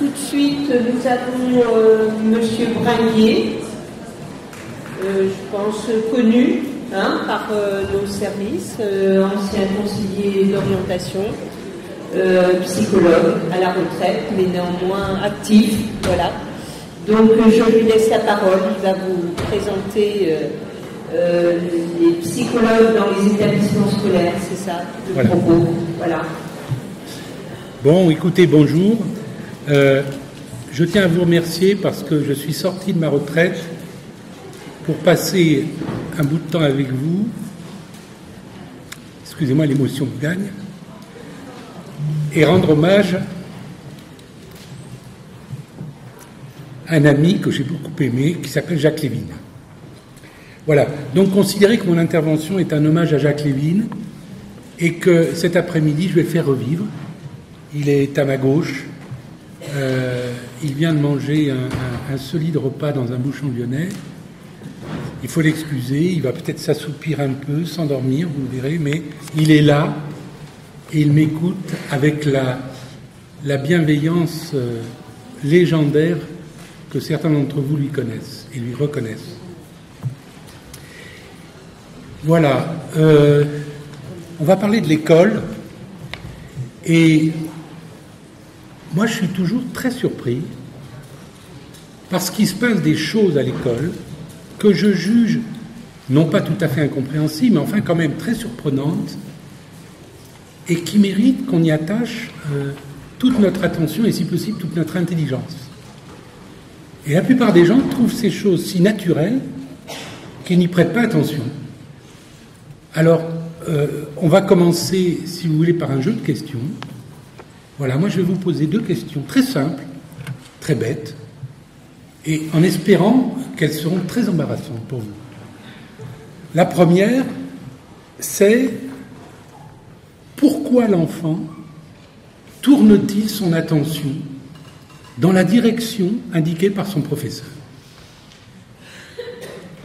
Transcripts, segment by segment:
tout de suite, nous avons euh, Monsieur Bringuier, euh, je pense connu hein, par euh, nos services, ancien conseiller d'orientation, psychologue à la retraite, mais néanmoins actif. Voilà. Donc je lui laisse la parole. Il va vous présenter les psychologues dans les établissements scolaires, c'est ça le propos. Voilà. Bon, écoutez, bonjour. Euh, je tiens à vous remercier parce que je suis sorti de ma retraite pour passer un bout de temps avec vous. Excusez-moi, l'émotion me gagne. Et rendre hommage à un ami que j'ai beaucoup aimé qui s'appelle Jacques Lévin. Voilà, donc considérez que mon intervention est un hommage à Jacques Lévin et que cet après-midi, je vais le faire revivre. Il est à ma gauche, euh, il vient de manger un, solide repas dans un bouchon lyonnais. Il faut l'excuser, il va peut-être s'assoupir un peu, s'endormir, vous le verrez, mais il est là et il m'écoute avec la, la bienveillance euh, légendaire que certains d'entre vous lui connaissent et lui reconnaissent. Voilà, euh, on va parler de l'école et moi, je suis toujours très surpris parce qu'il se passe des choses à l'école que je juge non pas tout à fait incompréhensibles, mais enfin quand même très surprenantes et qui méritent qu'on y attache euh, toute notre attention et si possible toute notre intelligence. Et la plupart des gens trouvent ces choses si naturelles qu'ils n'y prêtent pas attention. Alors, euh, on va commencer, si vous voulez, par un jeu de questions. Voilà, moi je vais vous poser deux questions très simples, très bêtes, et en espérant qu'elles seront très embarrassantes pour vous. La première, c'est pourquoi l'enfant tourne-t-il son attention dans la direction indiquée par son professeur?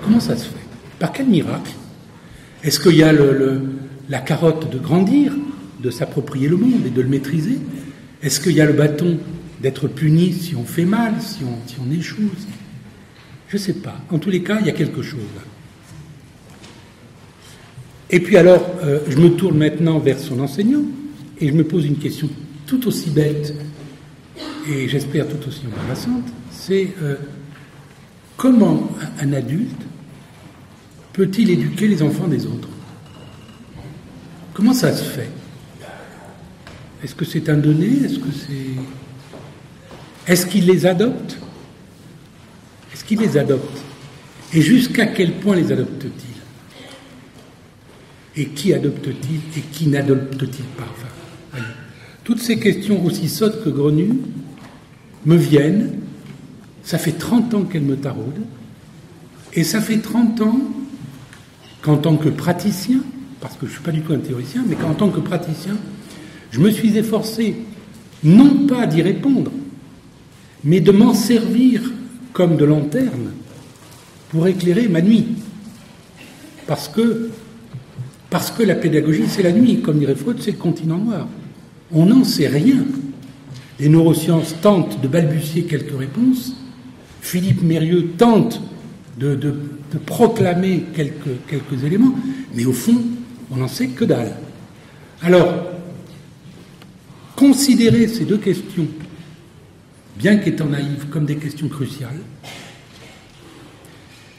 Comment ça se fait? Par quel miracle Est-ce qu'il y a la carotte de grandir, de s'approprier le monde et de le maîtriser? Est-ce qu'il y a le bâton d'être puni si on fait mal, si on, si on échoue? Je ne sais pas. En tous les cas, il y a quelque chose. Et puis alors, euh, je me tourne maintenant vers son enseignant et je me pose une question tout aussi bête et j'espère tout aussi embarrassante, c'est euh, comment un adulte peut-il éduquer les enfants des autres? Comment ça se fait? Est-ce que c'est un donné? Est-ce que c'est. Est-ce qu'il les adopte? Est-ce qu'il les adopte? Et jusqu'à quel point les adopte-t-il? Et qui adopte-t-il et qui n'adopte-t-il pas? Toutes ces questions aussi sottes que grenues me viennent. Ça fait 30 ans qu'elles me taraudent. Et ça fait 30 ans qu'en tant que praticien, parce que je ne suis pas du tout un théoricien, mais qu'en tant que praticien, je me suis efforcé non pas d'y répondre, mais de m'en servir comme de lanterne pour éclairer ma nuit. Parce que, parce que la pédagogie, c'est la nuit, comme dirait Freud, c'est le continent noir. On n'en sait rien. Les neurosciences tentent de balbutier quelques réponses. Philippe Mérieux tente de, de proclamer quelques, quelques éléments, mais au fond, on n'en sait que dalle. Alors, Considérer ces deux questions, bien qu'étant naïves, comme des questions cruciales,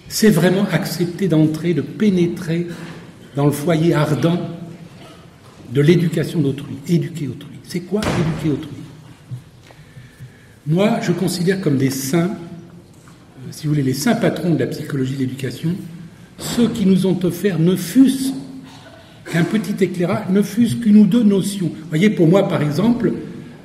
c'est vraiment accepter d'entrer, de pénétrer dans le foyer ardent de l'éducation d'autrui, éduquer autrui. C'est quoi éduquer autrui? Moi, je considère comme des saints, euh, si vous voulez, les saints patrons de la psychologie de l'éducation, ceux qui nous ont offert ne fût-ce qu'un petit éclairage, ne fût-ce qu'une ou deux notions. Vous voyez, pour moi, par exemple,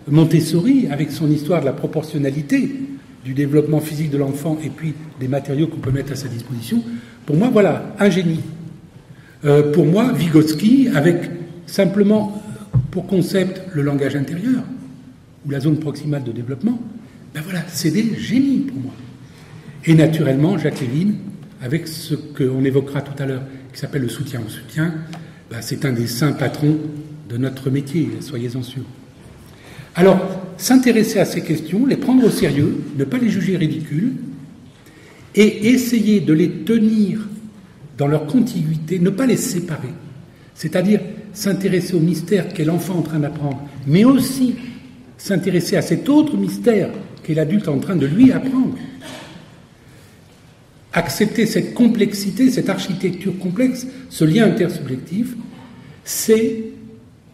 Montessori, avec son histoire de la proportionnalité du développement physique de l'enfant et puis des matériaux qu'on peut mettre à sa disposition, pour moi, voilà, un génie. Euh, pour moi, Vygotsky, avec simplement pour concept le langage intérieur, ou la zone proximale de développement, ben voilà, c'est des génies pour moi. Et naturellement, Jacques avec ce qu'on évoquera tout à l'heure, qui s'appelle le soutien au soutien, bah, c'est un des saints patrons de notre métier, soyez-en sûrs. Alors, s'intéresser à ces questions, les prendre au sérieux, ne pas les juger ridicules, et essayer de les tenir dans leur contiguïté, ne pas les séparer. C'est-à-dire s'intéresser au mystère qu'est l'enfant en train d'apprendre, mais aussi s'intéresser à cet autre mystère qu'est l'adulte en train de lui apprendre. Accepter cette complexité, cette architecture complexe, ce lien intersubjectif, c'est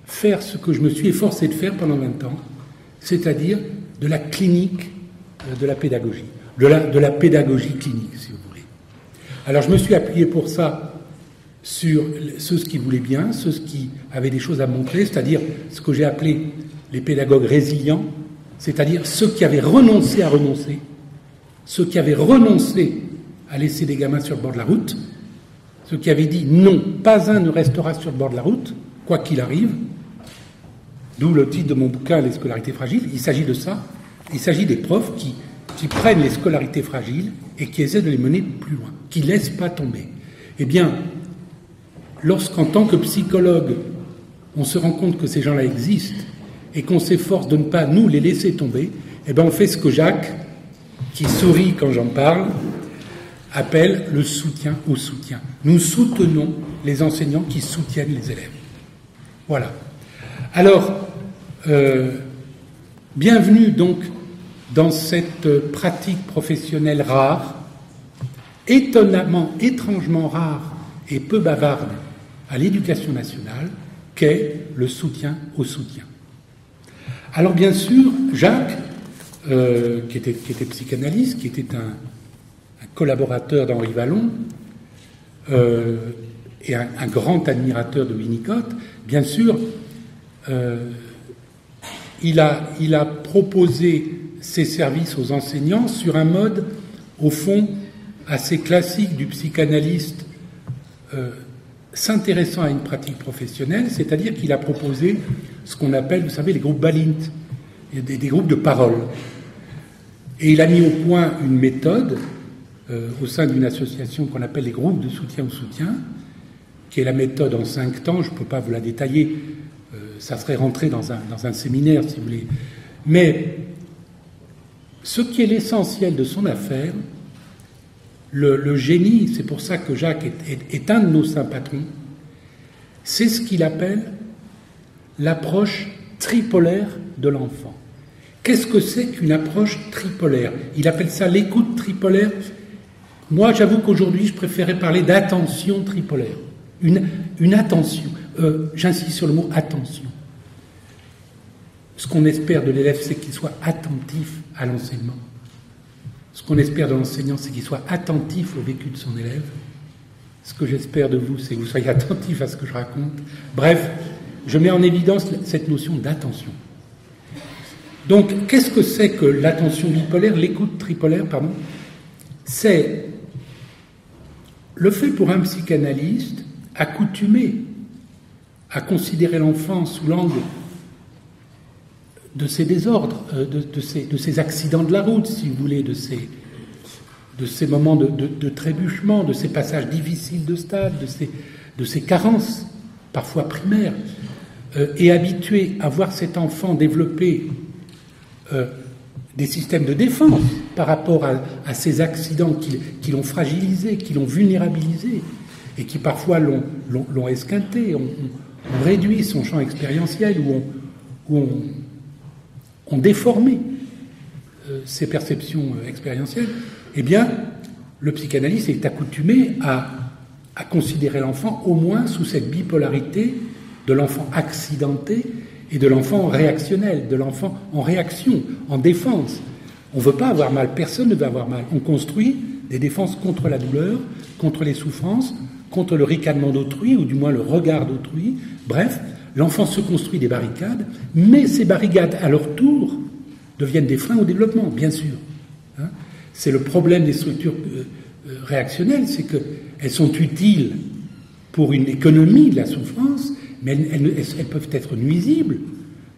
faire ce que je me suis efforcé de faire pendant 20 ans, c'est-à-dire de la clinique euh, de la pédagogie, de la, de la pédagogie clinique, si vous voulez. Alors je me suis appuyé pour ça sur ceux qui voulaient bien, ceux qui avaient des choses à montrer, c'est-à-dire ce que j'ai appelé les pédagogues résilients, c'est-à-dire ceux qui avaient renoncé à renoncer, ceux qui avaient renoncé à laisser des gamins sur le bord de la route, ceux qui avaient dit non, pas un ne restera sur le bord de la route, quoi qu'il arrive, d'où le titre de mon bouquin Les scolarités fragiles, il s'agit de ça, il s'agit des profs qui, qui prennent les scolarités fragiles et qui essaient de les mener plus loin, qui ne laissent pas tomber. Eh bien, lorsqu'en tant que psychologue, on se rend compte que ces gens-là existent et qu'on s'efforce de ne pas nous les laisser tomber, eh bien on fait ce que Jacques, qui sourit quand j'en parle, appelle le soutien au soutien. Nous soutenons les enseignants qui soutiennent les élèves. Voilà. Alors, euh, bienvenue donc dans cette pratique professionnelle rare, étonnamment, étrangement rare et peu bavarde à l'éducation nationale, qu'est le soutien au soutien. Alors bien sûr, Jacques, euh, qui, était, psychanalyste, qui était un, collaborateur d'Henri Vallon, euh, et un, grand admirateur de Winnicott, bien sûr, euh, il, a, il, a, proposé ses services aux enseignants sur un mode, au fond, assez classique du psychanalyste s'intéressant à une pratique professionnelle, c'est-à-dire qu'il a proposé ce qu'on appelle, vous savez, les groupes Balint, des groupes de parole. Et il a mis au point une méthode euh, au sein d'une association qu'on appelle les groupes de soutien au soutien, qui est la méthode en cinq temps, je ne peux pas vous la détailler, euh, ça serait rentré dans un, dans un séminaire si vous voulez. Mais ce qui est l'essentiel de son affaire, le, génie, c'est pour ça que Jacques est, un de nos saints patrons, c'est ce qu'il appelle l'approche tripolaire de l'enfant. Qu'est-ce que c'est qu'une approche tripolaire? Il appelle ça l'écoute tripolaire. Moi, j'avoue qu'aujourd'hui, je préférais parler d'attention tripolaire. Une, attention. Euh, j'insiste sur le mot attention. Ce qu'on espère de l'élève, c'est qu'il soit attentif à l'enseignement. Ce qu'on espère de l'enseignant, c'est qu'il soit attentif au vécu de son élève. Ce que j'espère de vous, c'est que vous soyez attentif à ce que je raconte. Bref, je mets en évidence cette notion d'attention. Donc, qu'est-ce que c'est que l'attention bipolaire, l'écoute tripolaire, pardon? C'est le fait pour un psychanalyste accoutumé à considérer l'enfant sous l'angle de ces désordres, euh, de, ces, accidents de la route, si vous voulez, de ces moments de, trébuchement, de ces passages difficiles de stade, de ces, carences, parfois primaires, euh, et habitué à voir cet enfant développer euh, des systèmes de défense par rapport à, ces accidents qui, l'ont fragilisé, qui l'ont vulnérabilisé, et qui parfois l'ont esquinté, ont, réduit son champ expérientiel, ou ont déformé euh, ces perceptions euh, expérientielles, eh bien, le psychanalyste est accoutumé à considérer l'enfant au moins sous cette bipolarité de l'enfant accidenté et de l'enfant réactionnel, de l'enfant en réaction, en défense. On ne veut pas avoir mal, personne ne veut avoir mal. On construit des défenses contre la douleur, contre les souffrances, contre le ricanement d'autrui, ou du moins le regard d'autrui. Bref, L'enfant se construit des barricades, mais ces barricades, à leur tour, deviennent des freins au développement, bien sûr. Hein. c'est le problème des structures euh, euh, réactionnelles, c'est qu'elles sont utiles pour une économie de la souffrance, mais elles, peuvent être nuisibles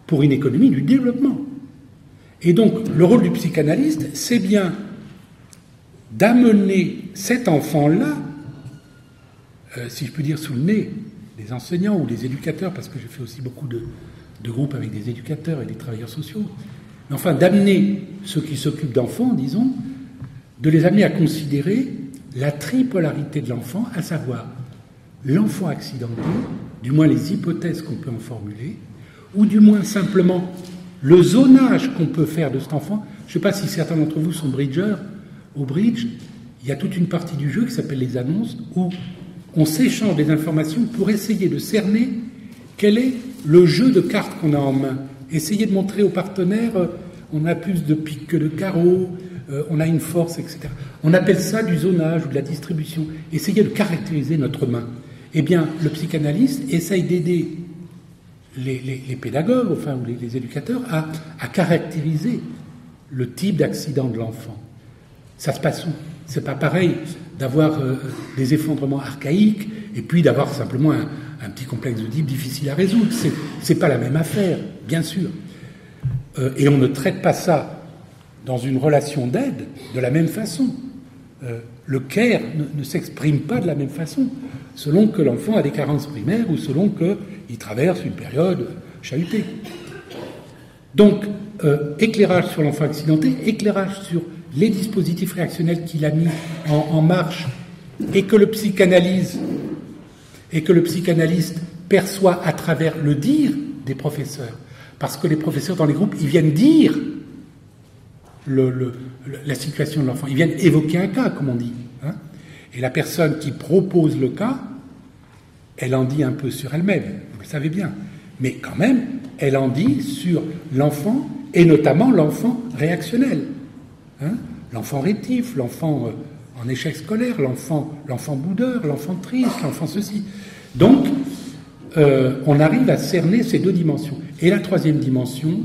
pour une économie du développement. Et donc, le rôle du psychanalyste, c'est bien d'amener cet enfant-là, euh, si je peux dire sous le nez, les enseignants ou les éducateurs, parce que j'ai fait aussi beaucoup de, de groupe avec des éducateurs et des travailleurs sociaux. Mais enfin, d'amener ceux qui s'occupent d'enfants, disons, de les amener à considérer la tripolarité de l'enfant, à savoir l'enfant accidenté, du moins les hypothèses qu'on peut en formuler, ou du moins simplement le zonage qu'on peut faire de cet enfant. Je ne sais pas si certains d'entre vous sont bridgers. Au bridge, il y a toute une partie du jeu qui s'appelle les annonces, où on s'échange des informations pour essayer de cerner quel est le jeu de cartes qu'on a en main. Essayer de montrer aux partenaires, euh, on a plus de piques que de carreaux, euh, on a une force, etc. On appelle ça du zonage ou de la distribution. Essayer de caractériser notre main. Eh bien, le psychanalyste essaye d'aider les, pédagogues, enfin, ou les, éducateurs, à, caractériser le type d'accident de l'enfant. Ça se passe où? C'est pas pareil d'avoir euh, des effondrements archaïques et puis d'avoir simplement un, petit complexe de type difficile à résoudre. C'est pas la même affaire, bien sûr. Euh, et on ne traite pas ça dans une relation d'aide de la même façon. Euh, le care ne s'exprime pas de la même façon selon que l'enfant a des carences primaires ou selon qu'il traverse une période chahutée. Donc, euh, éclairage sur l'enfant accidenté, éclairage sur les dispositifs réactionnels qu'il a mis en, marche et que le psychanalyse et que le psychanalyste perçoit à travers le dire des professeurs. Parce que les professeurs dans les groupes, ils viennent dire la situation de l'enfant, ils viennent évoquer un cas, comme on dit. Hein. Et la personne qui propose le cas, elle en dit un peu sur elle-même, vous le savez bien. Mais quand même, elle en dit sur l'enfant, et notamment l'enfant réactionnel. Hein l'enfant rétif, l'enfant euh, en échec scolaire, l'enfant, l'enfant boudeur, l'enfant triste, l'enfant ceci. Donc, euh, on arrive à cerner ces deux dimensions. Et la troisième dimension,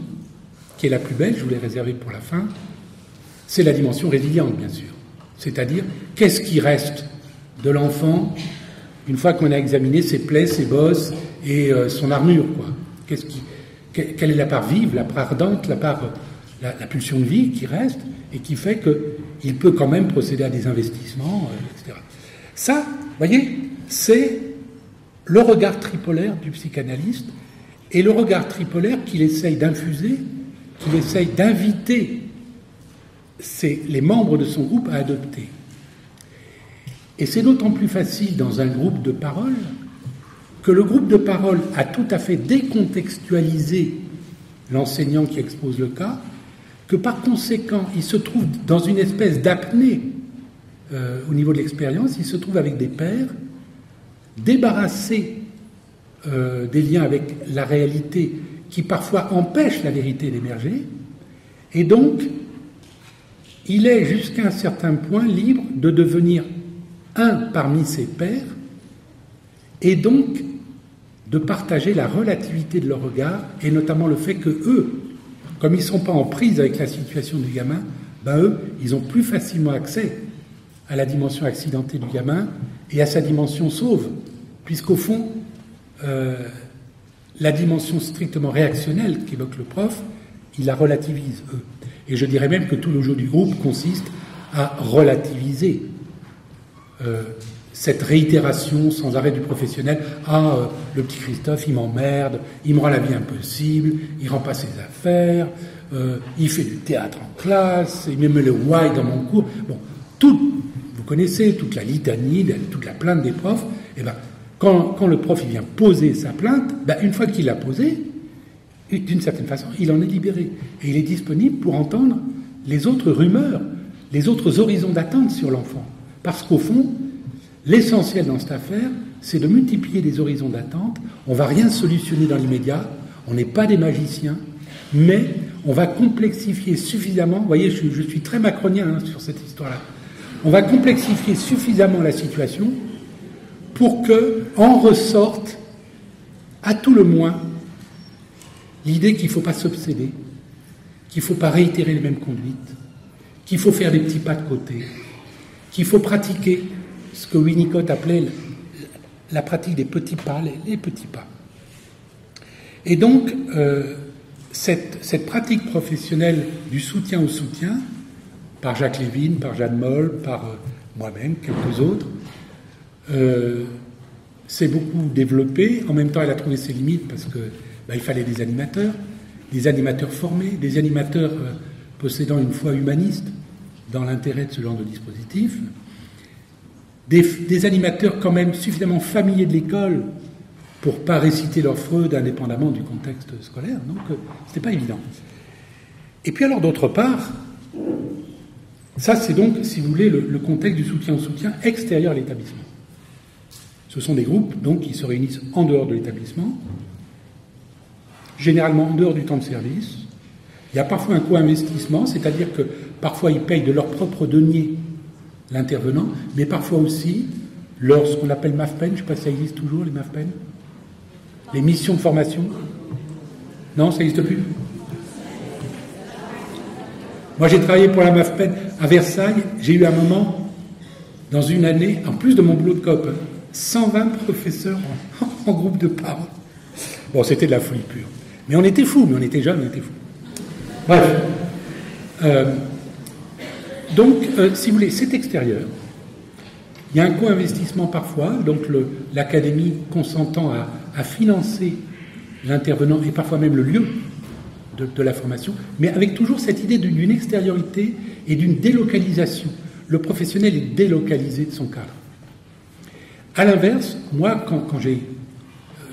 qui est la plus belle, je vous l'ai réservée pour la fin, c'est la dimension résiliente, bien sûr. C'est-à-dire, qu'est-ce qui reste de l'enfant une fois qu'on a examiné ses plaies, ses bosses et euh, son armure quoi? Quelle est la part vive, la part ardente, la part, la, pulsion de vie qui reste et qui fait qu'il peut quand même procéder à des investissements, euh, etc. Ça, vous voyez, c'est le regard tripolaire du psychanalyste et le regard tripolaire qu'il essaye d'infuser, qu'il essaye d'inviter les membres de son groupe à adopter. Et c'est d'autant plus facile dans un groupe de parole que le groupe de parole a tout à fait décontextualisé l'enseignant qui expose le cas, que par conséquent, il se trouve dans une espèce d'apnée euh, au niveau de l'expérience, il se trouve avec des pairs, débarrassés euh, des liens avec la réalité qui parfois empêchent la vérité d'émerger, et donc il est jusqu'à un certain point libre de devenir un parmi ses pairs et donc de partager la relativité de leur regard et notamment le fait que eux, comme ils ne sont pas en prise avec la situation du gamin, ben eux, ils ont plus facilement accès à la dimension accidentée du gamin et à sa dimension sauve, puisqu'au fond, euh, la dimension strictement réactionnelle qu'évoque le prof, il la relativise, eux. Et je dirais même que tout le jeu du groupe consiste à relativiser euh, cette réitération sans arrêt du professionnel. Ah, euh, le petit Christophe, il m'emmerde, il me rend la vie impossible, il rend pas ses affaires, euh, il fait du théâtre en classe, il me met le why dans mon cours. Bon, tout, vous connaissez toute la litanie, toute la plainte des profs. Eh ben, quand, le prof vient poser sa plainte, ben, une fois qu'il l'a posée, d'une certaine façon, il en est libéré. Et il est disponible pour entendre les autres rumeurs, les autres horizons d'attente sur l'enfant. Parce qu'au fond, l'essentiel dans cette affaire, c'est de multiplier les horizons d'attente. On ne va rien solutionner dans l'immédiat, on n'est pas des magiciens, mais on va complexifier suffisamment, vous voyez, je, suis très macronien hein, sur cette histoire-là, on va complexifier suffisamment la situation pour que en ressorte, à tout le moins, L'idée qu'il ne faut pas s'obséder, qu'il ne faut pas réitérer les mêmes conduites, qu'il faut faire des petits pas de côté, qu'il faut pratiquer ce que Winnicott appelait la pratique des petits pas, les, petits pas. Et donc, euh, cette, pratique professionnelle du soutien au soutien, par Jacques Lévin, par Jeanne Moll, par euh, moi-même, quelques autres, euh, s'est beaucoup développée. En même temps, elle a trouvé ses limites parce que ben, il fallait des animateurs, des animateurs formés, des animateurs euh, possédant une foi humaniste dans l'intérêt de ce genre de dispositif, des, animateurs quand même suffisamment familiers de l'école pour pas réciter leur Freud indépendamment du contexte scolaire. Donc, ce euh, c'était pas évident. Et puis alors, d'autre part, ça c'est donc, si vous voulez, le, contexte du soutien au soutien extérieur à l'établissement. Ce sont des groupes donc qui se réunissent en dehors de l'établissement, généralement en dehors du temps de service. Il y a parfois un co-investissement, c'est-à-dire que parfois ils payent de leur propre denier l'intervenant, mais parfois aussi leur ce qu'on appelle MAFPEN, je ne sais pas si ça existe toujours les MAFPEN, les missions de formation? Non, ça n'existe plus. Moi j'ai travaillé pour la MAFPEN à Versailles, j'ai eu un moment, dans une année, en plus de mon boulot de COP, 120 professeurs en, groupe de parole. Bon, c'était de la folie pure. Mais on était fous, mais on était jeunes, on était fous. Bref. Euh, donc, euh, si vous voulez, c'est extérieur. Il y a un co-investissement parfois, donc l'académie consentant à, financer l'intervenant et parfois même le lieu de, la formation, mais avec toujours cette idée d'une extériorité et d'une délocalisation. Le professionnel est délocalisé de son cadre. À l'inverse, moi, quand, j'ai.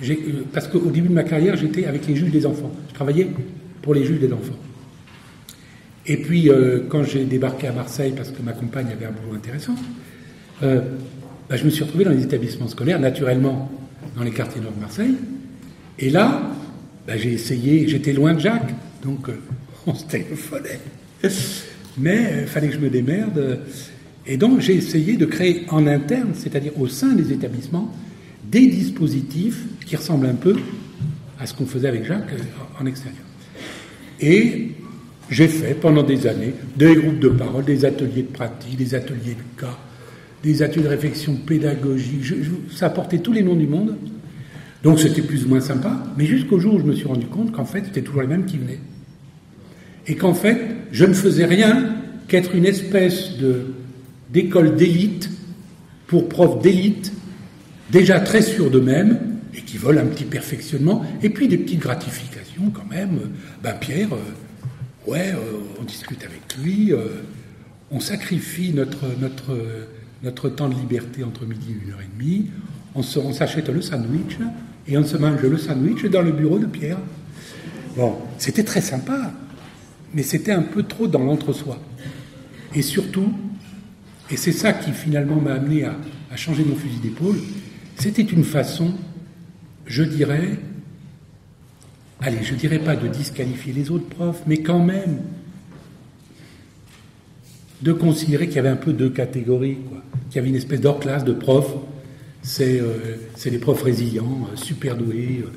Euh, parce qu'au début de ma carrière, j'étais avec les juges des enfants. Je travaillais pour les juges des enfants. Et puis, euh, quand j'ai débarqué à Marseille, parce que ma compagne avait un boulot intéressant, euh, bah, je me suis retrouvé dans les établissements scolaires, naturellement dans les quartiers nord de Marseille. Et là, bah, j'ai essayé, j'étais loin de Jacques, donc on se téléphonait. Mais il fallait que je me démerde. Et donc, j'ai essayé de créer en interne, c'est-à-dire au sein des établissements, des dispositifs qui ressemblent un peu à ce qu'on faisait avec Jacques en extérieur. Et j'ai fait pendant des années des groupes de parole, des ateliers de pratique, des ateliers de cas, des ateliers de réflexion pédagogique. ça portait tous les noms du monde. Donc c'était plus ou moins sympa, mais jusqu'au jour où je me suis rendu compte qu'en fait c'était toujours les mêmes qui venaient. Et qu'en fait je ne faisais rien qu'être une espèce de, d'école d'élite pour profs d'élite, déjà très sûrs d'eux-mêmes et qui veulent un petit perfectionnement, et puis des petites gratifications quand même. Ben Pierre, euh, ouais, euh, on discute avec lui, euh, on sacrifie notre, temps de liberté entre midi et une heure et demie, on, s'achète le sandwich et on se mange le sandwich dans le bureau de Pierre. Bon, c'était très sympa, mais c'était un peu trop dans l'entre-soi. Et surtout, et c'est ça qui finalement m'a amené à, changer mon fusil d'épaule, c'était une façon, je dirais, allez, je dirais pas de disqualifier les autres profs, mais quand même de considérer qu'il y avait un peu deux catégories, quoi. qu'il y avait une espèce d'hors-classe de profs. C'est euh, les profs résilients, euh, super doués, euh,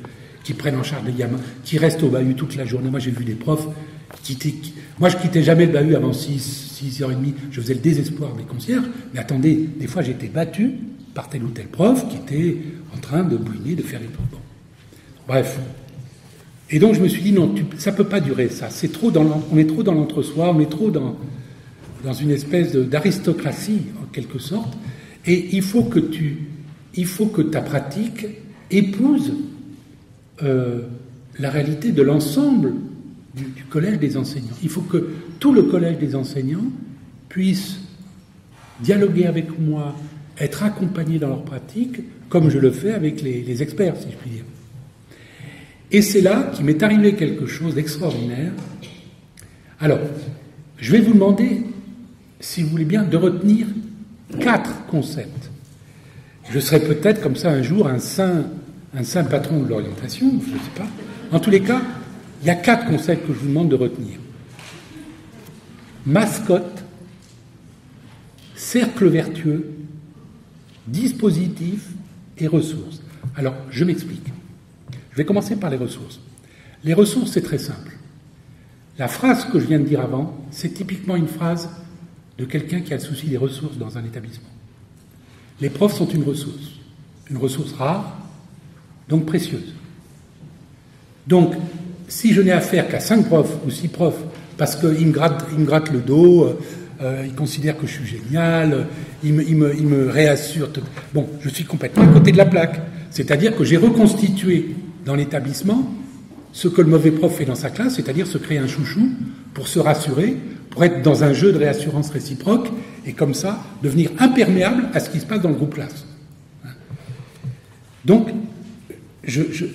qui prennent en charge les gamins, qui restent au bahut toute la journée. Moi, j'ai vu des profs Moi, je quittais jamais le bahut avant 6, 6h30. Je faisais le désespoir des concierges. Mais attendez, des fois, j'étais battu par tel ou tel prof qui était en train de bouiner, de faire les trucs. Bref, et donc je me suis dit, non, ça ne peut pas durer ça. C'est trop dans on est trop dans l'entre-soi, on est trop dans, dans une espèce d'aristocratie, en quelque sorte. Et il faut que, tu, il faut que ta pratique épouse euh, la réalité de l'ensemble du, collège des enseignants. Il faut que tout le collège des enseignants puisse dialoguer avec moi, être accompagné dans leur pratique, comme je le fais avec les, les experts, si je puis dire. Et c'est là qu'il m'est arrivé quelque chose d'extraordinaire. Alors, je vais vous demander, si vous voulez bien, de retenir quatre concepts. Je serai peut-être comme ça un jour un saint, un saint patron de l'orientation, je ne sais pas. En tous les cas, il y a quatre concepts que je vous demande de retenir. Mascotte, cercle vertueux, dispositif et ressources. Alors, je m'explique. Je vais commencer par les ressources. Les ressources, c'est très simple. La phrase que je viens de dire avant, c'est typiquement une phrase de quelqu'un qui a souci des ressources dans un établissement. Les profs sont une ressource, une ressource rare, donc précieuse. Donc, si je n'ai affaire qu'à cinq profs ou six profs, parce qu'ils me, grattent, me grattent le dos, euh, euh, ils considèrent que je suis génial, ils me, ils me, ils me réassurent. Bon, je suis complètement à côté de la plaque. C'est-à-dire que j'ai reconstitué dans l'établissement ce que le mauvais prof fait dans sa classe, c'est-à-dire se créer un chouchou pour se rassurer, pour être dans un jeu de réassurance réciproque, et comme ça, devenir imperméable à ce qui se passe dans le groupe classe. Donc,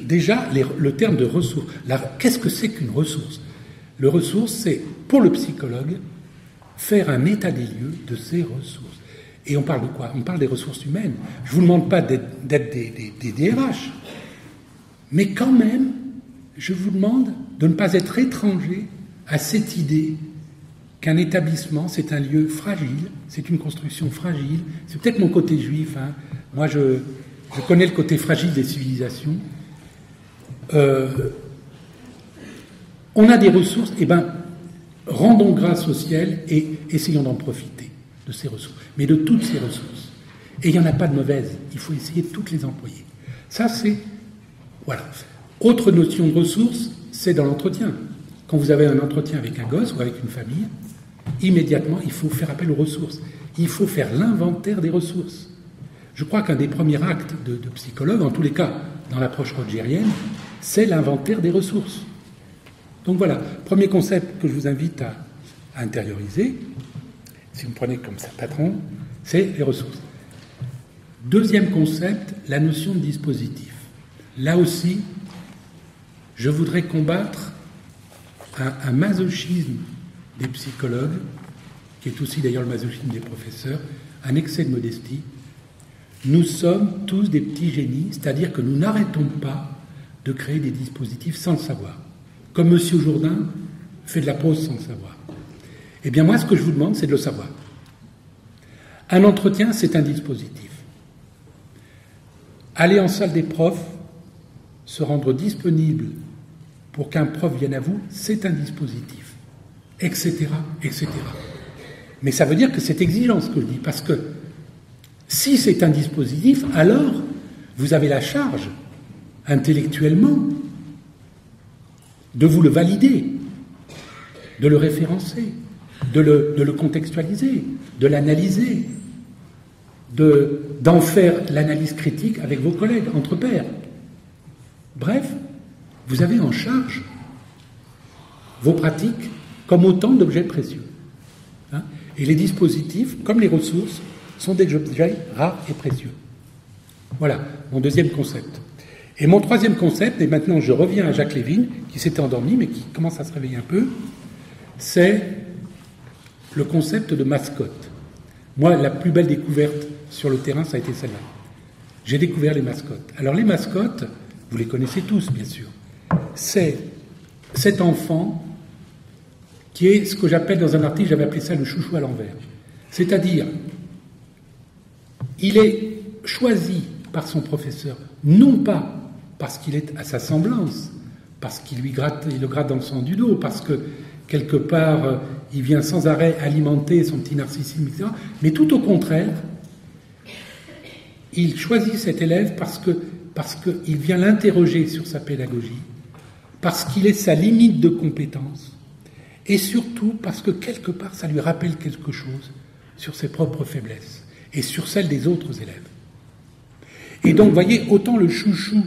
déjà, le terme de ressource, qu'est-ce que c'est qu'une ressource? Le ressource, c'est, pour le psychologue, faire un état des lieux de ces ressources. Et on parle de quoi? On parle des ressources humaines. Je ne vous demande pas d'être des, des, DRH, mais quand même, je vous demande de ne pas être étranger à cette idée qu'un établissement, c'est un lieu fragile, c'est une construction fragile. C'est peut-être mon côté juif. Hein. Moi, je, je connais le côté fragile des civilisations. Euh, on a des ressources, et eh bien, rendons grâce au ciel et essayons d'en profiter de ces ressources, mais de toutes ces ressources. Et il n'y en a pas de mauvaises, il faut essayer de toutes les employer. Ça, c'est. Voilà. Autre notion de ressources, c'est dans l'entretien. Quand vous avez un entretien avec un gosse ou avec une famille, immédiatement, il faut faire appel aux ressources. Il faut faire l'inventaire des ressources. Je crois qu'un des premiers actes de, psychologue, en tous les cas dans l'approche rogérienne, c'est l'inventaire des ressources. Donc voilà, premier concept que je vous invite à, intérioriser, si vous me prenez comme ça patron, c'est les ressources. Deuxième concept, la notion de dispositif. Là aussi, je voudrais combattre un masochisme des psychologues, qui est aussi d'ailleurs le masochisme des professeurs, un excès de modestie, nous sommes tous des petits génies, c'est-à-dire que nous n'arrêtons pas de créer des dispositifs sans le savoir. Comme M. Jourdain fait de la prose sans le savoir. Eh bien moi, ce que je vous demande, c'est de le savoir. Un entretien, c'est un dispositif. Aller en salle des profs, se rendre disponible pour qu'un prof vienne à vous, c'est un dispositif, etc., etc. Mais ça veut dire que c'est exigeant ce que je dis, parce que si c'est un dispositif, alors vous avez la charge, intellectuellement, de vous le valider, de le référencer, de le, contextualiser, de l'analyser, d'en faire l'analyse critique avec vos collègues, entre pairs. Bref, vous avez en charge vos pratiques comme autant d'objets précieux. Hein. et les dispositifs, comme les ressources, sont des objets rares et précieux. Voilà mon deuxième concept. Et mon troisième concept, et maintenant je reviens à Jacques Lévin, qui s'était endormi mais qui commence à se réveiller un peu, c'est le concept de mascotte. Moi, la plus belle découverte sur le terrain, ça a été celle-là. J'ai découvert les mascottes. Alors les mascottes, vous les connaissez tous, bien sûr. C'est cet enfant qui est ce que j'appelle dans un article, j'avais appelé ça le chouchou à l'envers. C'est-à-dire il est choisi par son professeur, non pas parce qu'il est à sa semblance, parce qu'il lui gratte, il le gratte dans le sang du dos, parce que quelque part euh, il vient sans arrêt alimenter son petit narcissisme, etc. Mais tout au contraire, il choisit cet élève parce qu'il vient l'interroger sur sa pédagogie, parce qu'il est sa limite de compétence, et surtout parce que quelque part ça lui rappelle quelque chose sur ses propres faiblesses et sur celle des autres élèves. Et donc, voyez, autant le chouchou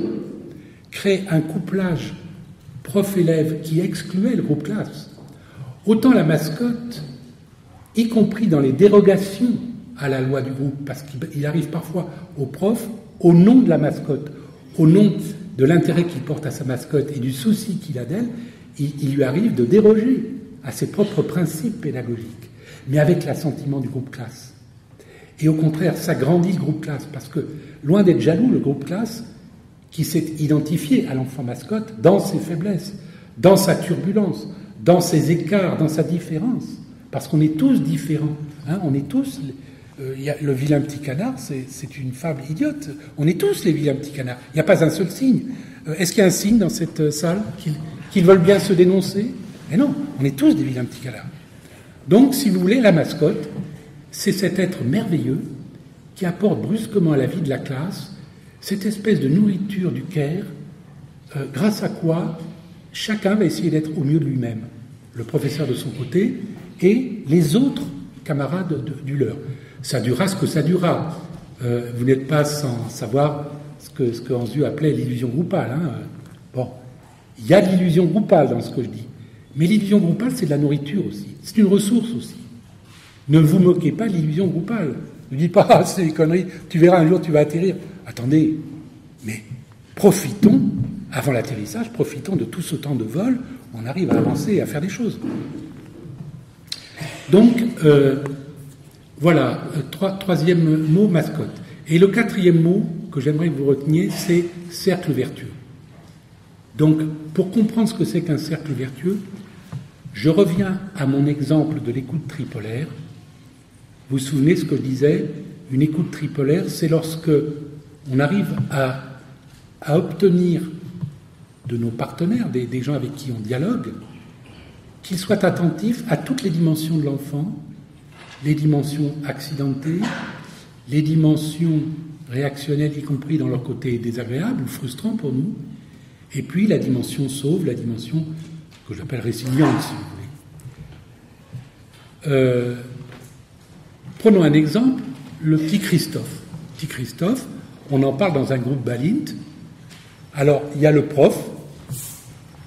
crée un couplage prof-élève qui excluait le groupe classe, autant la mascotte, y compris dans les dérogations à la loi du groupe, parce qu'il arrive parfois au prof, au nom de la mascotte, au nom de l'intérêt qu'il porte à sa mascotte et du souci qu'il a d'elle, il, lui arrive de déroger à ses propres principes pédagogiques, mais avec l'assentiment du groupe classe. Et au contraire, ça grandit le groupe classe, parce que loin d'être jaloux, le groupe classe, qui s'est identifié à l'enfant mascotte dans ses faiblesses, dans sa turbulence, dans ses écarts, dans sa différence, parce qu'on est tous différents. Hein, on est tous. Euh, le vilain petit canard, c'est une fable idiote. On est tous les vilains petits canards. Il n'y a pas un seul signe. Euh, est-ce qu'il y a un signe dans cette euh, salle qu'ils veulent bien se dénoncer? Mais non, on est tous des vilains petits canards. Donc, si vous voulez, la mascotte, c'est cet être merveilleux qui apporte brusquement à la vie de la classe cette espèce de nourriture du Caire, euh, grâce à quoi chacun va essayer d'être au mieux de lui-même, le professeur de son côté et les autres camarades du leur. Ça durera ce que ça durera. Euh, vous n'êtes pas sans savoir ce que, ce que appelait l'illusion groupale. Hein. Bon. Il y a de l'illusion groupale dans ce que je dis. Mais l'illusion groupale, c'est de la nourriture aussi. C'est une ressource aussi. Ne vous moquez pas de l'illusion groupale. Ne dites pas, ah, c'est des conneries, tu verras un jour, tu vas atterrir. Attendez, mais profitons, avant l'atterrissage, profitons de tout ce temps de vol, on arrive à avancer et à faire des choses. Donc, euh, voilà, euh, troisième mot, mascotte. Et le quatrième mot que j'aimerais que vous reteniez, c'est cercle vertueux. Donc, pour comprendre ce que c'est qu'un cercle vertueux, je reviens à mon exemple de l'écoute tripolaire. Vous vous souvenez ce que je disais? Une écoute tripolaire, c'est lorsque on arrive à, obtenir de nos partenaires, des, gens avec qui on dialogue, qu'ils soient attentifs à toutes les dimensions de l'enfant, les dimensions accidentées, les dimensions réactionnelles, y compris dans leur côté désagréable ou frustrant pour nous, et puis la dimension sauve, la dimension que j'appelle résiliente, si vous voulez. Euh, prenons un exemple, le petit Christophe. Petit Christophe, on en parle dans un groupe Balint. Alors, il y a le prof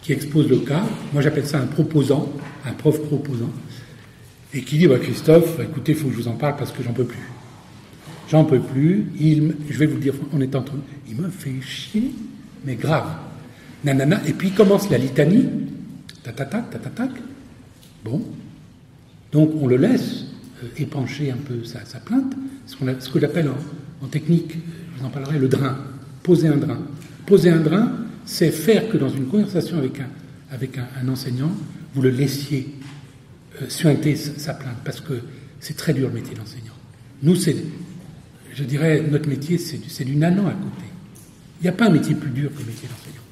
qui expose le cas. Moi, j'appelle ça un proposant, un prof proposant, et qui dit bah, Christophe, écoutez, il faut que je vous en parle parce que j'en peux plus. J'en peux plus. Il, je vais vous le dire, on est entre Il me fait chier, mais grave. Nanana. Et puis il commence la litanie. Tatatac, tatatac. Bon. Donc on le laisse épancher un peu sa, plainte. Ce, ce que j'appelle en, technique, je vous en parlerai, le drain. Poser un drain. Poser un drain, c'est faire que dans une conversation avec un, enseignant, vous le laissiez euh, suinter sa plainte. Parce que c'est très dur le métier d'enseignant. Nous, c'est je dirais, notre métier, c'est du, nanan à côté. Il n'y a pas un métier plus dur que le métier d'enseignant.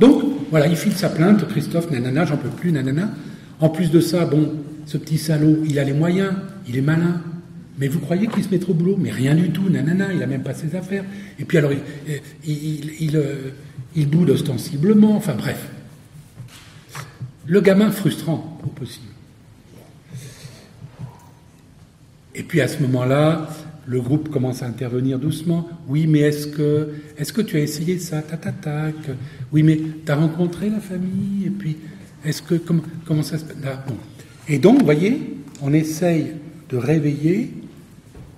Donc, voilà, il file sa plainte, Christophe, nanana, j'en peux plus, nanana. En plus de ça, bon, ce petit salaud, il a les moyens, il est malin. Mais vous croyez qu'il se met au boulot Mais rien du tout, nanana, il n'a même pas ses affaires. Et puis alors, il, euh, il, boude ostensiblement, enfin bref. Le gamin frustrant, au possible. Et puis à ce moment-là, le groupe commence à intervenir doucement. Oui, mais est-ce que, tu as essayé ça Tatatac. Oui, mais tu as rencontré la famille Et puis, est-ce que. Comment, comment ça se passe? Bon. Et donc, vous voyez, on essaye de réveiller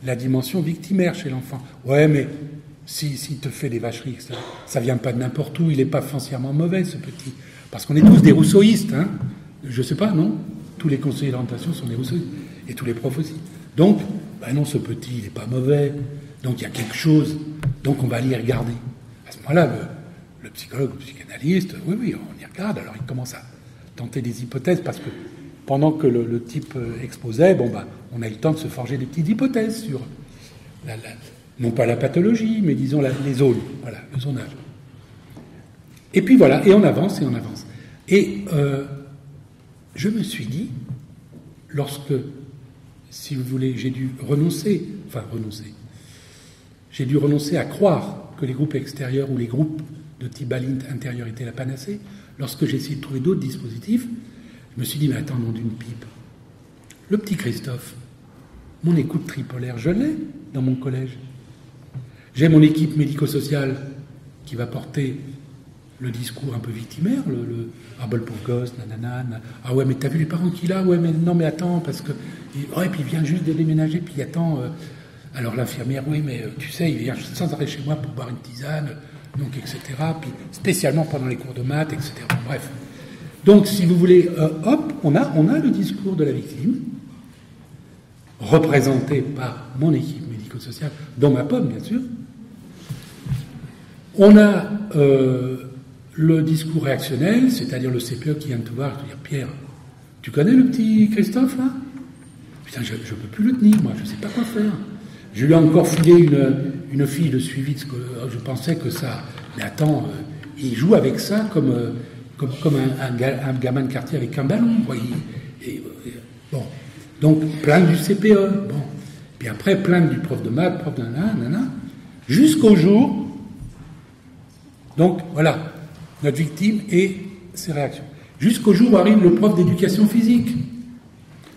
la dimension victimaire chez l'enfant. Ouais, mais s'il si, te fait des vacheries, ça, ne vient pas de n'importe où, il n'est pas foncièrement mauvais, ce petit. Parce qu'on est tous des rousseauistes, hein. Je sais pas, non? Tous les conseillers d'orientation sont des rousseauistes. Et tous les profs aussi. Donc, ben non, ce petit, il n'est pas mauvais. Donc il y a quelque chose. Donc on va aller regarder. À ce moment-là, le, psychologue, le psychanalyste, oui, oui, on y regarde. Alors il commence à tenter des hypothèses parce que pendant que le, type euh, exposait, bon, bah, on a eu le temps de se forger des petites hypothèses sur, non pas la pathologie, mais disons les zones, voilà, le zonage. Et puis voilà, et on avance et on avance. Et euh, je me suis dit, lorsque si vous voulez, j'ai dû renoncer, enfin renoncer, j'ai dû renoncer à croire que les groupes extérieurs ou les groupes de type Balint intérieur étaient la panacée. Lorsque j'ai essayé de trouver d'autres dispositifs, je me suis dit, mais attends, nom d'une pipe. Le petit Christophe, mon écoute tripolaire, je l'ai dans mon collège. J'ai mon équipe médico-sociale qui va porter le discours un peu victimaire, le, le ah le pauvre gosse, nanana, ah ouais mais t'as vu les parents qu'il a, ouais mais non mais attends parce que et puis il vient juste de déménager puis il attend. Euh, alors l'infirmière, oui mais euh, tu sais il vient sans arrêt chez moi pour boire une tisane, donc etc. Puis spécialement pendant les cours de maths, etc. bref. Donc si vous voulez, euh, hop, on a on a le discours de la victime représenté par mon équipe médico-sociale, dont ma pomme bien sûr. On a le discours réactionnel, c'est-à-dire le CPE qui vient de te voir te dire Pierre, tu connais le petit Christophe là? Putain, je ne peux plus le tenir, moi, je ne sais pas quoi faire. Je lui ai encore filé une, une fille de suivi, que je pensais que ça. Mais attends, euh, il joue avec ça comme, euh, comme, un, gamin de quartier avec un ballon. et, bon. Donc, plainte du CPE. Bon. Puis après, plainte du prof de maths, prof de nana, jusqu'au jour. Donc, voilà notre victime et ses réactions. Jusqu'au jour où arrive le prof d'éducation physique.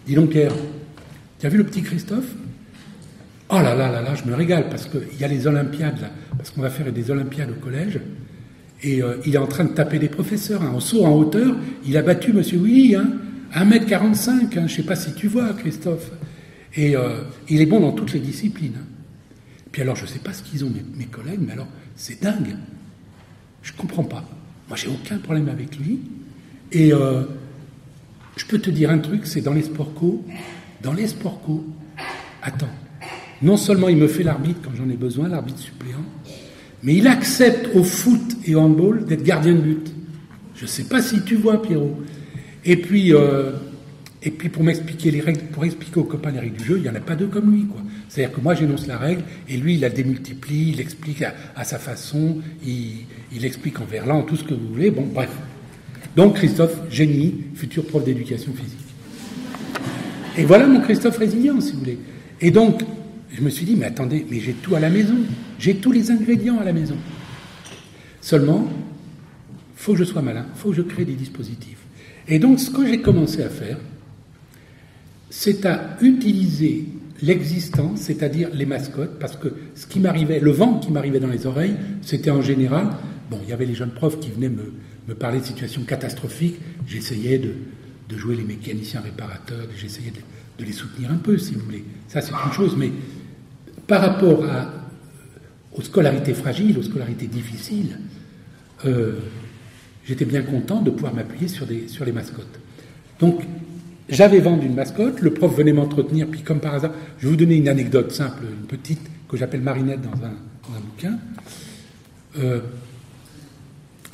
Dis donc, Pierre, tu as vu le petit Christophe? Oh là là là là, je me régale parce qu'il y a les Olympiades là, parce qu'on va faire des Olympiades au collège. Et euh, il est en train de taper des professeurs. Hein. En saut en hauteur, il a battu M. Willy, hein, 1m45. Hein, je ne sais pas si tu vois, Christophe. Et euh, il est bon dans toutes les disciplines. Puis alors, je ne sais pas ce qu'ils ont, mes, collègues, mais alors, c'est dingue. Je ne comprends pas. Moi, j'ai aucun problème avec lui. Et euh, je peux te dire un truc, c'est dans les sports co. Dans les sports co, attends, non seulement il me fait l'arbitre quand j'en ai besoin, l'arbitre suppléant, mais il accepte au foot et au handball d'être gardien de but. Je ne sais pas si tu vois, Pierrot. Et puis, euh, et puis pour m'expliquer les règles, pour expliquer aux copains les règles du jeu, il n'y en a pas deux comme lui, quoi. C'est-à-dire que moi j'énonce la règle et lui il la démultiplie, il explique à, sa façon, il, il, explique en verlan, tout ce que vous voulez. Bon, bref. Donc Christophe, génie, futur prof d'éducation physique. Et voilà mon Christophe résilient, si vous voulez. Et donc, je me suis dit, mais attendez, mais j'ai tout à la maison. J'ai tous les ingrédients à la maison. Seulement, faut que je sois malin, faut que je crée des dispositifs. Et donc, ce que j'ai commencé à faire, c'est à utiliser l'existence, c'est-à-dire les mascottes, parce que ce qui m'arrivait, le vent qui m'arrivait dans les oreilles, c'était en général, bon, il y avait les jeunes profs qui venaient me, me parler de situations catastrophiques, j'essayais de, de, jouer les mécaniciens réparateurs, j'essayais de, de, les soutenir un peu, si vous voulez. Ça, c'est une chose, mais par rapport aux scolarités fragiles, aux scolarités difficiles, euh, j'étais bien content de pouvoir m'appuyer sur, les mascottes. Donc, j'avais vendu une mascotte, le prof venait m'entretenir, puis comme par hasard, je vais vous donner une anecdote simple, une petite, que j'appelle Marinette dans un, dans un bouquin. Euh,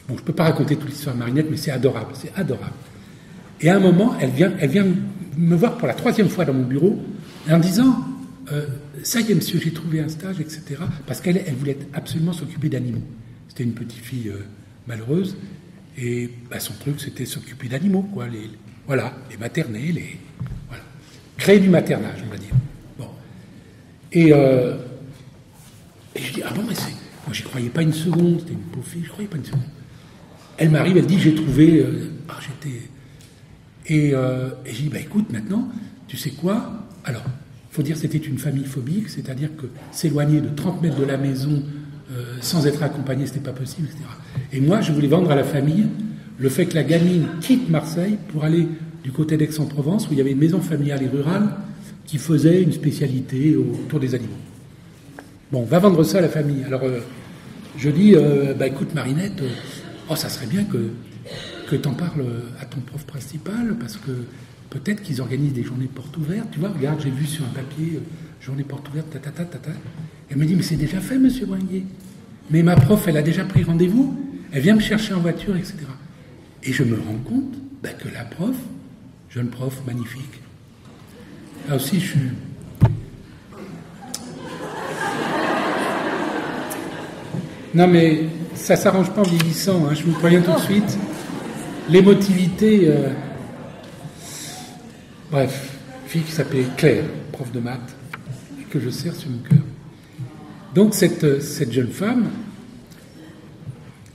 bon, je ne peux pas raconter toute l'histoire de Marinette, mais c'est adorable, c'est adorable. Et à un moment, elle vient, elle vient me voir pour la troisième fois dans mon bureau en disant euh, Ça y est, monsieur, j'ai trouvé un stage, etc. Parce qu'elle elle voulait absolument s'occuper d'animaux. C'était une petite fille euh, malheureuse, et bah, son truc, c'était s'occuper d'animaux, quoi. Les, voilà, les maternés, les. Voilà. Créer du maternage, on va dire. Bon. Et, euh, je dis Ah bon, mais c'est. Moi, j'y croyais pas une seconde, c'était une pauvre fille, je croyais pas une seconde. Elle m'arrive, elle dit J'ai trouvé. ah, j'étais. Et, euh, et j'ai dit Bah écoute, maintenant, tu sais quoi? Alors, il faut dire que c'était une famille phobique, c'est-à-dire que s'éloigner de 30 mètres de la maison euh, sans être accompagné, ce n'était pas possible, etc. Et moi, je voulais vendre à la famille le fait que la gamine quitte Marseille pour aller du côté d'Aix-en-Provence, où il y avait une maison familiale et rurale qui faisait une spécialité autour des animaux. Bon, va vendre ça à la famille. Alors, euh, je dis, euh, bah écoute, Marinette, oh, ça serait bien que, que tu en parles à ton prof principal, parce que Peut-être qu'ils organisent des journées portes ouvertes. Tu vois, regarde, j'ai vu sur un papier, euh, journée porte ouverte, ta, ta, ta, ta, ta. Elle me dit, mais c'est déjà fait, monsieur Boinguet. Mais ma prof, elle a déjà pris rendez-vous, elle vient me chercher en voiture, etc. Et je me rends compte bah, que la prof, jeune prof, magnifique. Là aussi, je suis. Non, mais ça s'arrange pas en vieillissant, hein, je vous préviens tout de suite. L'émotivité. Euh, Bref, fille qui s'appelait Claire, prof de maths, et que je sers sur mon cœur. Donc cette, cette jeune femme,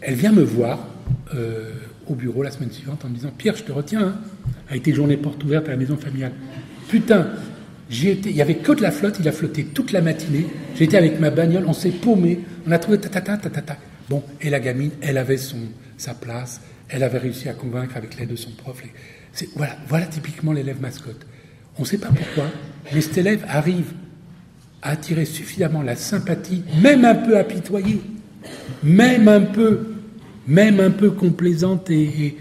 elle vient me voir euh, au bureau la semaine suivante en me disant Pierre, je te retiens, hein, a été journée porte ouverte à la maison familiale. Putain, j'y étais, il n'y avait que de la flotte, il a flotté toute la matinée. J'étais avec ma bagnole, on s'est paumé, on a trouvé ta ta ta ta ta ta. Bon, et la gamine, elle avait son, sa place, elle avait réussi à convaincre avec l'aide de son prof. Voilà, voilà typiquement l'élève mascotte. On ne sait pas pourquoi, mais cet élève arrive à attirer suffisamment la sympathie, même un peu apitoyée, même un peu, même un peu complaisante et,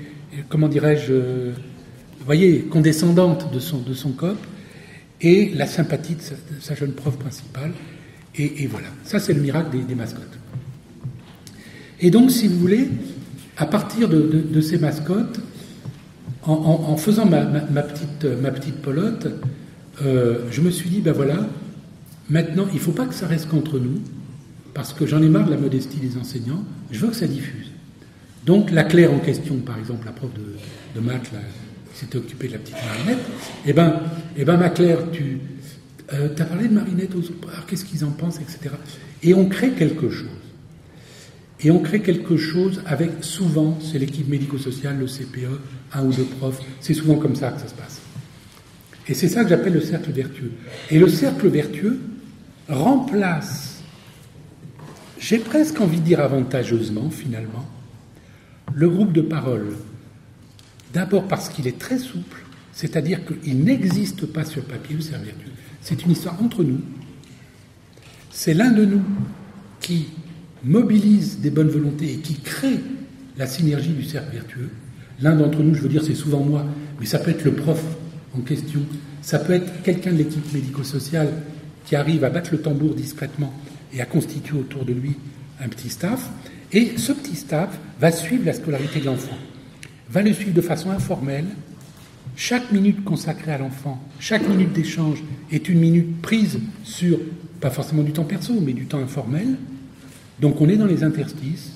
comment dirais-je, vous voyez, condescendante de son, de son cop, et la sympathie de sa, jeune prof principale. Et, voilà, ça c'est le miracle des, mascottes. Et donc, si vous voulez, à partir de ces mascottes, en, faisant ma, petite, ma petite pelote, euh, je me suis dit, ben voilà, maintenant, il ne faut pas que ça reste qu'entre nous, parce que j'en ai marre de la modestie des enseignants, je veux que ça diffuse. Donc la Claire en question, par exemple, la prof de, maths qui s'était occupée de la petite Marinette, eh ben, eh ben ma Claire, tu euh, as parlé de Marinette aux autres, qu'est-ce qu'ils en pensent, etc. Et on crée quelque chose. Et on crée quelque chose avec souvent, c'est l'équipe médico-sociale, le CPE, un ou deux profs, c'est souvent comme ça que ça se passe. Et c'est ça que j'appelle le cercle vertueux. Et le cercle vertueux remplace, j'ai presque envie de dire avantageusement finalement, le groupe de parole. D'abord parce qu'il est très souple, c'est-à-dire qu'il n'existe pas sur papier le cercle vertueux. C'est une histoire entre nous. C'est l'un de nous qui mobilise des bonnes volontés et qui crée la synergie du cercle vertueux. L'un d'entre nous, je veux dire, c'est souvent moi, mais ça peut être le prof en question, ça peut être quelqu'un de l'équipe médico-sociale qui arrive à battre le tambour discrètement et à constituer autour de lui un petit staff. Et ce petit staff va suivre la scolarité de l'enfant, va le suivre de façon informelle. Chaque minute consacrée à l'enfant, chaque minute d'échange est une minute prise sur, pas forcément du temps perso, mais du temps informel. Donc on est dans les interstices,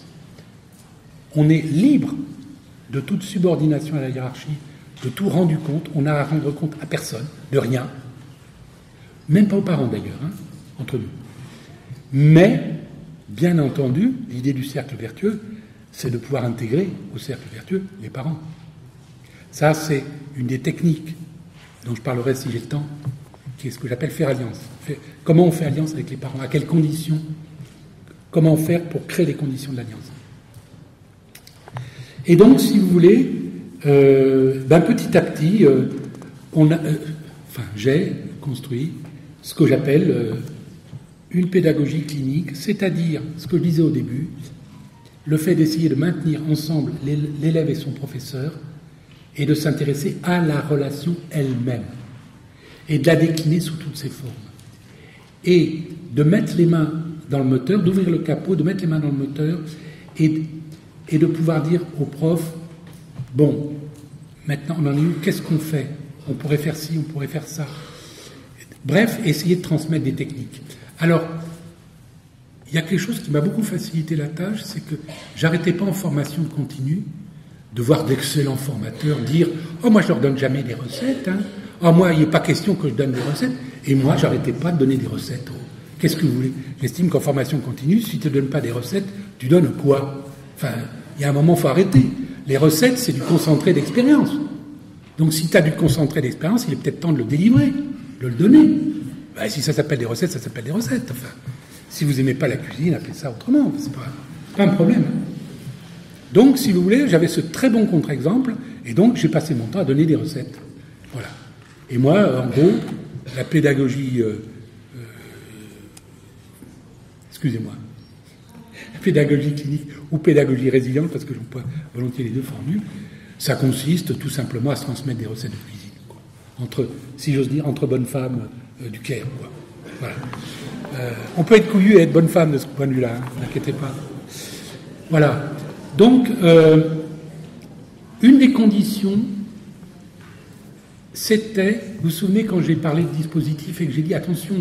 on est libre de toute subordination à la hiérarchie, de tout rendu compte, on n'a à rendre compte à personne, de rien, même pas aux parents d'ailleurs, hein, entre nous. Mais, bien entendu, l'idée du cercle vertueux, c'est de pouvoir intégrer au cercle vertueux les parents. Ça, c'est une des techniques dont je parlerai si j'ai le temps, qui est ce que j'appelle faire alliance. Comment on fait alliance avec les parents? À quelles conditions Comment faire pour créer les conditions de l'alliance Et donc, si vous voulez, euh, ben, petit à petit, euh, euh, j'ai construit ce que j'appelle une pédagogie clinique, c'est-à-dire ce que je disais au début, le fait d'essayer de maintenir ensemble l'élève et son professeur et de s'intéresser à la relation elle-même et de la décliner sous toutes ses formes. Et de mettre les mains dans le moteur, d'ouvrir le capot, de mettre les mains dans le moteur et, de pouvoir dire au prof, bon, maintenant on en est où, qu'est-ce qu'on fait? On pourrait faire ci, on pourrait faire ça. Bref, essayer de transmettre des techniques. Alors, il y a quelque chose qui m'a beaucoup facilité la tâche, c'est que j'arrêtais pas en formation continue de voir d'excellents formateurs dire Oh, moi je leur donne jamais des recettes. Hein. Oh, moi, il n'est pas question que je donne des recettes. Et moi, j'arrêtais pas de donner des recettes. Qu'est-ce que vous voulez? J'estime qu'en formation continue, si tu ne donnes pas des recettes, tu donnes quoi? Enfin, il y a un moment, il faut arrêter. Les recettes, c'est du concentré d'expérience. Donc, si tu as du concentré d'expérience, il est peut-être temps de le délivrer, de le donner. Ben, si ça s'appelle des recettes, ça s'appelle des recettes. Enfin, si vous n'aimez pas la cuisine, appelez ça autrement. C'est pas, pas un problème. Donc, si vous voulez, j'avais ce très bon contre-exemple, et donc j'ai passé mon temps à donner des recettes. Voilà. Et moi, en gros, la pédagogie, euh, excusez-moi, pédagogie clinique ou pédagogie résiliente, parce que j'emploie volontiers les deux formules, ça consiste tout simplement à se transmettre des recettes de cuisine. Entre, si j'ose dire, entre bonnes femmes euh, du Caire. Voilà. on peut être couillu et être bonne femme de ce point de vue-là, hein, n'inquiétez pas. Voilà. Donc, une des conditions c'était, vous vous souvenez quand j'ai parlé de dispositif et que j'ai dit attention,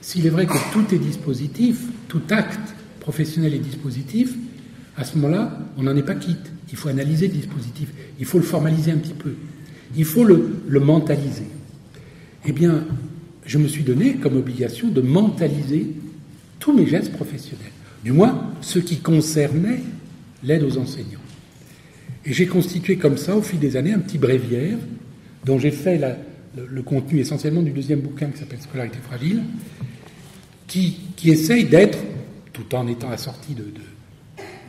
s'il est vrai que tout est dispositif, tout acte professionnel est dispositif, à ce moment-là, on n'en est pas quitte. Il faut analyser le dispositif, il faut le formaliser un petit peu, il faut le, mentaliser. Eh bien, je me suis donné comme obligation de mentaliser tous mes gestes professionnels, du moins ceux qui concernaient l'aide aux enseignants. Et j'ai constitué comme ça, au fil des années, un petit bréviaire dont j'ai fait le, contenu essentiellement du deuxième bouquin qui s'appelle Scolarité fragile, qui, essaye d'être, tout en étant assorti de,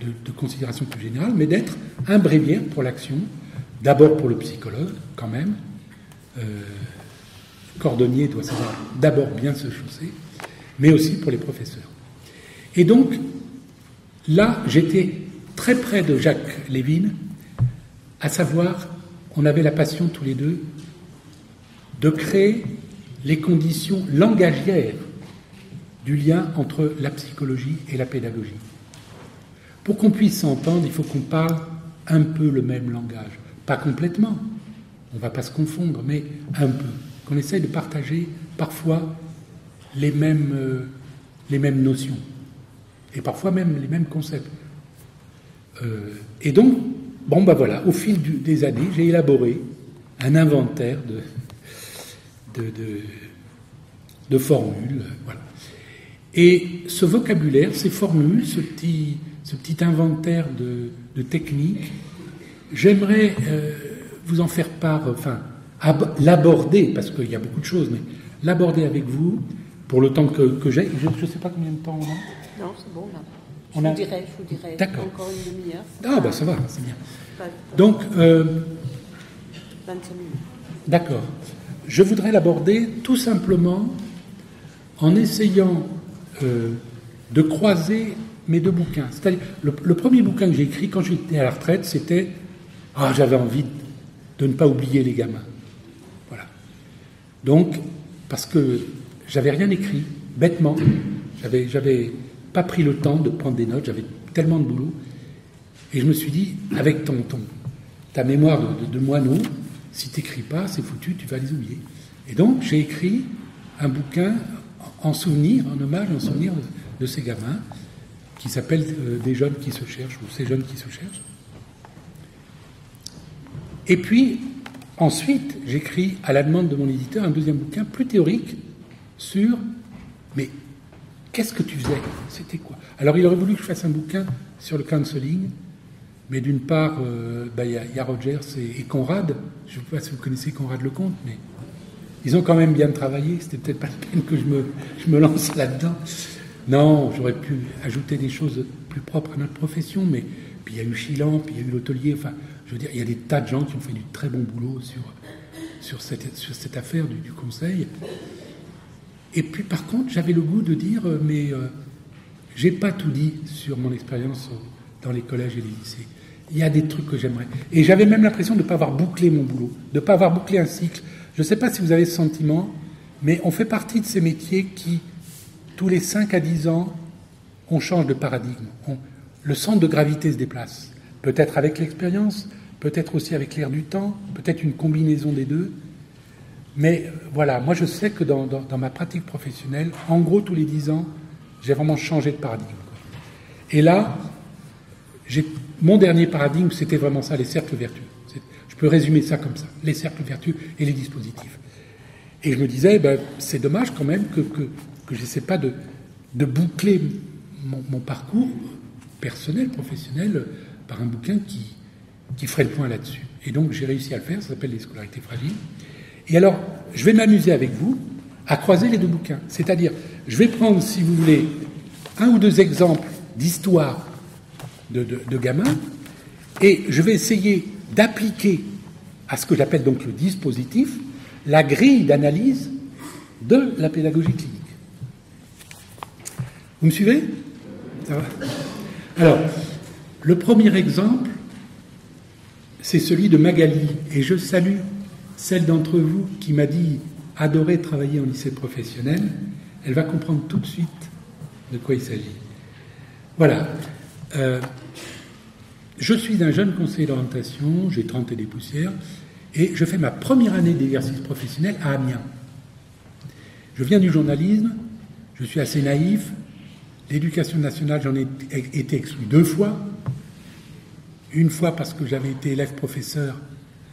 de, considérations plus générales, mais d'être un bréviaire pour l'action, d'abord pour le psychologue, quand même. Euh, cordonnier doit savoir d'abord bien se chausser, mais aussi pour les professeurs. Et donc, là, j'étais très près de Jacques Lévin, à savoir on avait la passion tous les deux de créer les conditions langagières du lien entre la psychologie et la pédagogie. Pour qu'on puisse s'entendre, il faut qu'on parle un peu le même langage. Pas complètement, on ne va pas se confondre, mais un peu. Qu'on essaye de partager parfois les mêmes, euh, notions, et parfois même les mêmes concepts. Euh, et donc, Bon, ben voilà, au fil des années, j'ai élaboré un inventaire de, de, formules. Voilà. Et ce vocabulaire, ces formules, ce petit, ce petit inventaire de, techniques, j'aimerais euh, vous en faire part, enfin, l'aborder, parce qu'il y a beaucoup de choses, mais l'aborder avec vous pour le temps que, j'ai. Je ne sais pas combien de temps on a. Non, c'est bon là. Je vous dirai, je vous dirai. D'accord. Encore une demi-heure. Ah, bah ça va, c'est bien. Donc, euh, 25 minutes. D'accord. Je voudrais l'aborder tout simplement en essayant euh, de croiser mes deux bouquins. C'est-à-dire, le, premier bouquin que j'ai écrit quand j'étais à la retraite, c'était Ah, j'avais envie de ne pas oublier les gamins. Voilà. Donc, parce que j'avais rien écrit, bêtement, j'avais, j'avais pas pris le temps de prendre des notes, j'avais tellement de boulot. Et je me suis dit, avec ton, ton, ta mémoire de, de, de moineau, si tu n'écris pas, c'est foutu, tu vas les oublier. Et donc, j'ai écrit un bouquin en souvenir, en hommage, en souvenir de, ces gamins, qui s'appelle euh, Des jeunes qui se cherchent, ou Ces jeunes qui se cherchent. Et puis, ensuite, j'écris à la demande de mon éditeur un deuxième bouquin plus théorique sur, mais qu'est-ce que tu faisais? C'était quoi? Alors, il aurait voulu que je fasse un bouquin sur le counseling, mais d'une part, euh, bah, il y a Rogers et, et Conrad. Je ne sais pas si vous connaissez Conrad Lecomte, mais ils ont quand même bien travaillé. C'était peut-être pas la peine que je me, je me lance là-dedans. Non, j'aurais pu ajouter des choses plus propres à notre profession, mais puis il y a eu Chilan, puis il y a eu l'hôtelier. Enfin, je veux dire, il y a des tas de gens qui ont fait du très bon boulot sur, sur, cette, sur cette affaire du, conseil. Et puis par contre, j'avais le goût de dire, euh, mais euh, j'ai pas tout dit sur mon expérience au- dans les collèges et les lycées. Il y a des trucs que j'aimerais. Et j'avais même l'impression de ne pas avoir bouclé mon boulot, de ne pas avoir bouclé un cycle. Je ne sais pas si vous avez ce sentiment, mais on fait partie de ces métiers qui, tous les 5 à 10 ans, on change de paradigme. Le centre de gravité se déplace. Peut-être avec l'expérience, peut-être aussi avec l'air du temps, peut-être une combinaison des deux. Mais euh, voilà, moi je sais que dans, ma pratique professionnelle, en gros tous les 10 ans, j'ai vraiment changé de paradigme. Et là, mon dernier paradigme, c'était vraiment ça, les cercles vertueux. Peux résumer ça comme ça, les cercles vertueux et les dispositifs. Et je me disais, ben, c'est dommage quand même que, que, que je n'essaie pas de, de boucler mon, parcours personnel, professionnel, par un bouquin qui, qui ferait le point là-dessus. Et donc j'ai réussi à le faire, ça s'appelle Les scolarités fragiles. Et alors, je vais m'amuser avec vous à croiser les deux bouquins. C'est-à-dire, je vais prendre, si vous voulez, un ou deux exemples d'histoire de, de- de gamins, et je vais essayer d'appliquer à ce que j'appelle donc le dispositif la grille d'analyse de la pédagogie clinique. Vous me suivez? Alors, le premier exemple, c'est celui de Magali, et je salue celle d'entre vous qui m'a dit adorer travailler en lycée professionnel. Elle va comprendre tout de suite de quoi il s'agit. Voilà. Euh, je suis un jeune conseiller d'orientation, j'ai 30 et des poussières, et je fais ma première année d'exercice professionnel à Amiens. Je viens du journalisme, je suis assez naïf. L'éducation nationale, j'en ai été exclu deux fois. Une fois parce que j'avais été élève professeur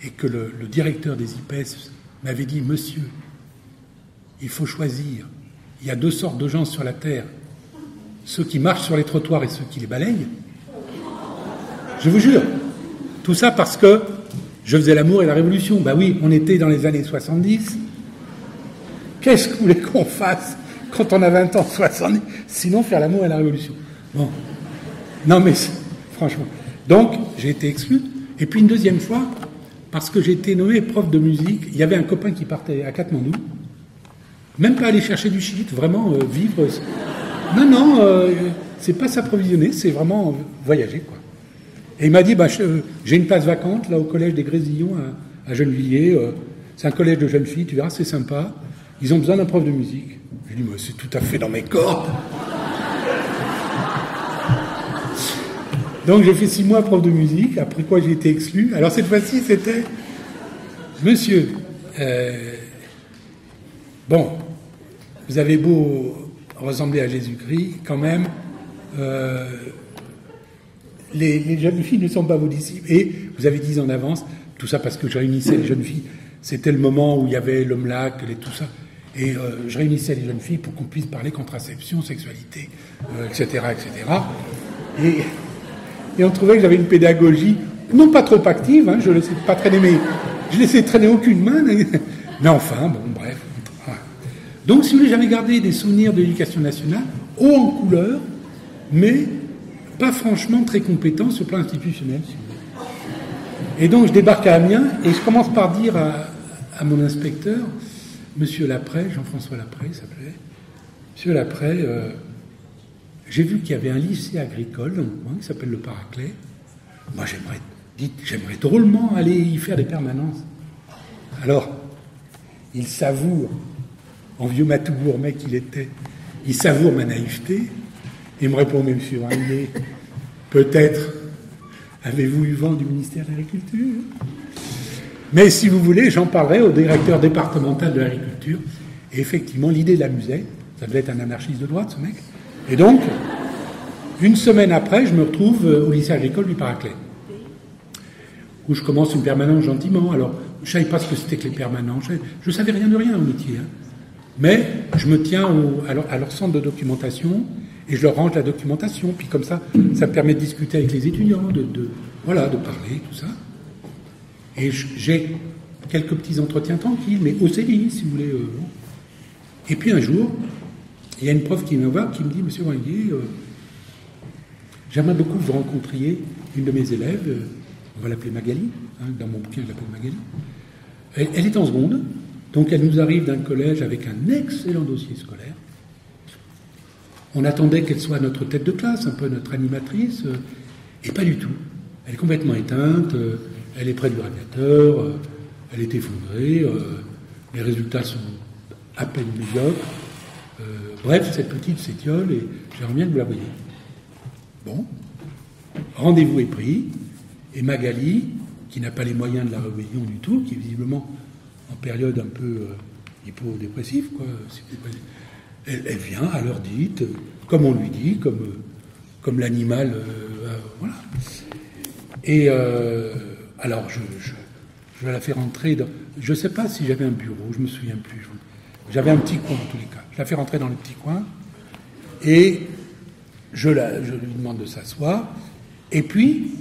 et que le, directeur des IPS m'avait dit Monsieur, il faut choisir. Il y a deux sortes de gens sur la terre ceux qui marchent sur les trottoirs et ceux qui les balayent. Je vous jure. Tout ça parce que je faisais l'amour et la révolution. Bah oui, on était dans les années 70. Qu'est-ce que vous voulez qu'on fasse quand on a 20 ans, 70 Sinon, faire l'amour et la révolution. Bon. Non, mais franchement. Donc, j'ai été exclu. Et puis, une deuxième fois, parce que j'ai été nommé prof de musique, il y avait un copain qui partait à Katmandou. Même pas aller chercher du shit, vraiment euh, vivre. Non, non, euh, c'est pas s'approvisionner, c'est vraiment voyager, quoi. Et il m'a dit, bah, j'ai une place vacante là au collège des Grésillons à, à Gennevilliers. euh, c'est un collège de jeunes filles, tu verras, c'est sympa. Ils ont besoin d'un prof de musique. Je lui dit, mais c'est tout à fait dans mes cordes. Donc j'ai fait six mois prof de musique, après quoi j'ai été exclu. Alors cette fois-ci, c'était, monsieur, euh, bon, vous avez beau ressembler à Jésus-Christ, quand même, euh, les, jeunes filles ne sont pas vos disciples. Et vous avez dit en avance, tout ça parce que je réunissais les jeunes filles. C'était le moment où il y avait le MLAC, les, tout ça. Et euh, je réunissais les jeunes filles pour qu'on puisse parler contraception, sexualité, euh, etc., etc. Et, on trouvait que j'avais une pédagogie, non pas trop active, hein, je ne laissais pas traîner mes, je laissais traîner aucune main, mais enfin, bon, bref. Donc, si vous voulez, j'avais gardé des souvenirs de l'éducation nationale, haut en couleur, mais pas franchement très compétent sur le plan institutionnel. Et donc je débarque à Amiens et je commence par dire à, mon inspecteur, Monsieur Lapré, Jean-François Lapré s'appelait, Monsieur Lapré, euh, j'ai vu qu'il y avait un lycée agricole dans le coin qui s'appelle le Paraclet. Moi j'aimerais, j'aimerais drôlement aller y faire des permanences. Alors, il savoure, en vieux matou gourmet qu'il était, il savoure ma naïveté et me répond, mais monsieur Ranguet, peut-être avez-vous eu vent du ministère de l'Agriculture? Mais si vous voulez, j'en parlerai au directeur départemental de l'Agriculture. Et effectivement, l'idée l'amusait. Ça devait être un anarchiste de droite, ce mec. Et donc, une semaine après, je me retrouve au lycée agricole du Paraclet, où je commence une permanence gentiment. Alors, je ne savais pas ce que c'était que les permanences. Je ne savais rien de rien au métier. Hein. Mais je me tiens à, leur, centre de documentation et je leur range la documentation. Puis comme ça, ça me permet de discuter avec les étudiants, de, voilà, de parler, tout ça. Et j'ai quelques petits entretiens tranquilles, mais au CDI, si vous voulez. Euh, et puis un jour, il y a une prof qui vient voir, qui me dit, Monsieur Wanguier, euh, j'aimerais beaucoup vous rencontriez une de mes élèves, euh, on va l'appeler Magali, hein, dans mon bouquin je l'appelle Magali. elle, est en seconde, donc elle nous arrive d'un collège avec un excellent dossier scolaire. On attendait qu'elle soit notre tête de classe, un peu notre animatrice, euh, et pas du tout. Elle est complètement éteinte, euh, elle est près du radiateur, euh, elle est effondrée, les résultats sont à peine médiocres. bref, cette petite s'étiole et j'aimerais bien que vous la voyez. Bon, rendez-vous est pris, et Magali, qui n'a pas les moyens de la rébellion du tout, qui est visiblement en période un peu euh, hypodépressive, quoi. Elle, vient à l'heure dite, comme on lui dit, comme, euh, comme l'animal. Euh, voilà. Et alors, je, je, la fais rentrer dans. Je ne sais pas si j'avais un bureau, je me souviens plus. J'avais un petit coin en tous les cas. Je la fais rentrer dans le petit coin et je, la, je lui demande de s'asseoir. Et puis,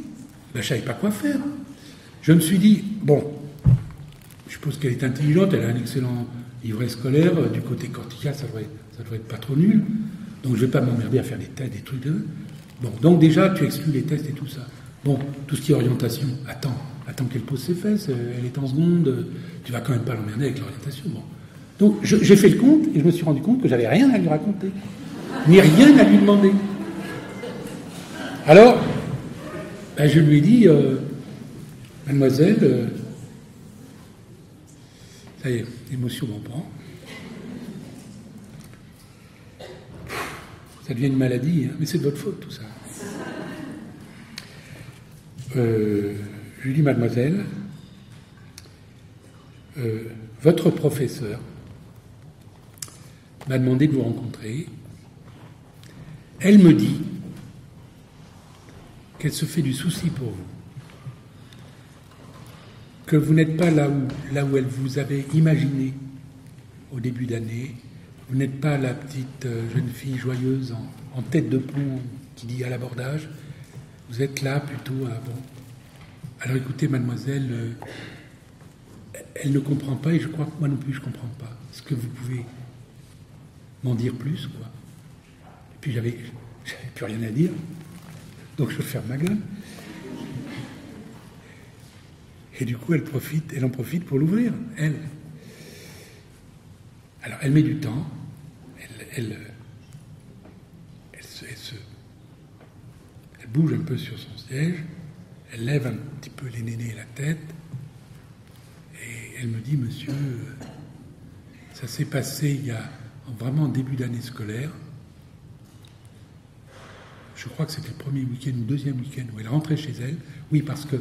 ben, je ne savais pas quoi faire. Je me suis dit, bon, je suppose qu'elle est intelligente, elle a un excellent livret scolaire. Euh, du côté cortical, ça devrait, ça devrait être pas trop nul. Donc je vais pas m'emmerder à faire des tests, des trucs de. Bon, donc déjà, tu exclus les tests et tout ça. Bon, tout ce qui est orientation, attends, attends qu'elle pose ses fesses, euh, elle est en seconde, euh, tu vas quand même pas l'emmerder avec l'orientation. Bon. Donc j'ai fait le compte et je me suis rendu compte que j'avais rien à lui raconter, ni rien à lui demander. Alors, ben, je lui ai dit, mademoiselle, ça y est, l'émotion m'en prend. Ça devient une maladie, hein, mais c'est de votre faute tout ça. Euh, dis, mademoiselle, euh, votre professeur m'a demandé de vous rencontrer. Elle me dit qu'elle se fait du souci pour vous que vous n'êtes pas là où, là où elle vous avait imaginé au début d'année. Vous n'êtes pas la petite euh, jeune fille joyeuse en, tête de pont qui dit à l'abordage. Vous êtes là plutôt à bon. Alors écoutez, mademoiselle, euh, elle ne comprend pas et je crois que moi non plus je ne comprends pas. Est-ce que vous pouvez m'en dire plus quoi? Et puis j'avais, j'avais plus rien à dire, donc je ferme ma gueule. Et du coup, elle, profite, elle en profite pour l'ouvrir, elle. Alors, elle met du temps, elle, se, elle, bouge un peu sur son siège, elle lève un petit peu les nénés et la tête, et elle me dit, monsieur, ça s'est passé il y a vraiment en début d'année scolaire. Je crois que c'était le premier week-end ou deuxième week-end où elle rentrait chez elle. Oui, parce que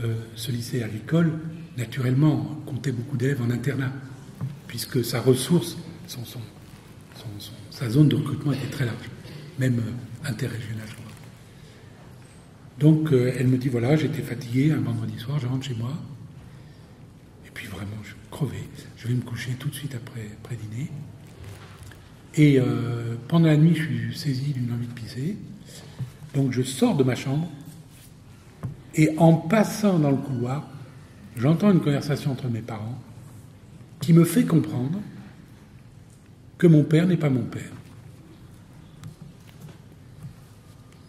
euh, ce lycée agricole, naturellement, comptait beaucoup d'élèves en internat, puisque sa ressource, son, son, sa zone de recrutement était très large, même euh, interrégionale. Donc euh, elle me dit voilà, j'étais fatigué un vendredi soir, je rentre chez moi, et puis vraiment, je crevais, je vais me coucher tout de suite après, après dîner. Et pendant la nuit, je suis saisi d'une envie de pisser. Donc je sors de ma chambre, et en passant dans le couloir, j'entends une conversation entre mes parents qui me fait comprendre que mon père n'est pas mon père.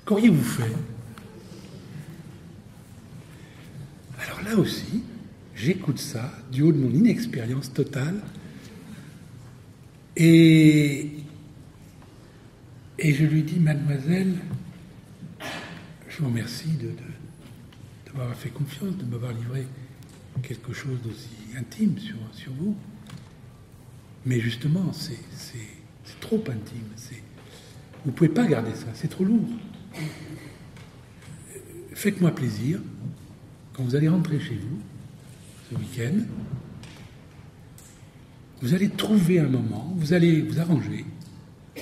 Qu'auriez-vous fait? Alors là aussi, j'écoute ça du haut de mon inexpérience totale et, je lui dis, mademoiselle, je vous remercie de, m'avoir fait confiance, de m'avoir livré quelque chose d'aussi intime sur vous. Mais justement, c'est trop intime. Vous ne pouvez pas garder ça, c'est trop lourd. Faites-moi plaisir, quand vous allez rentrer chez vous, ce week-end, vous allez trouver un moment, vous allez vous arranger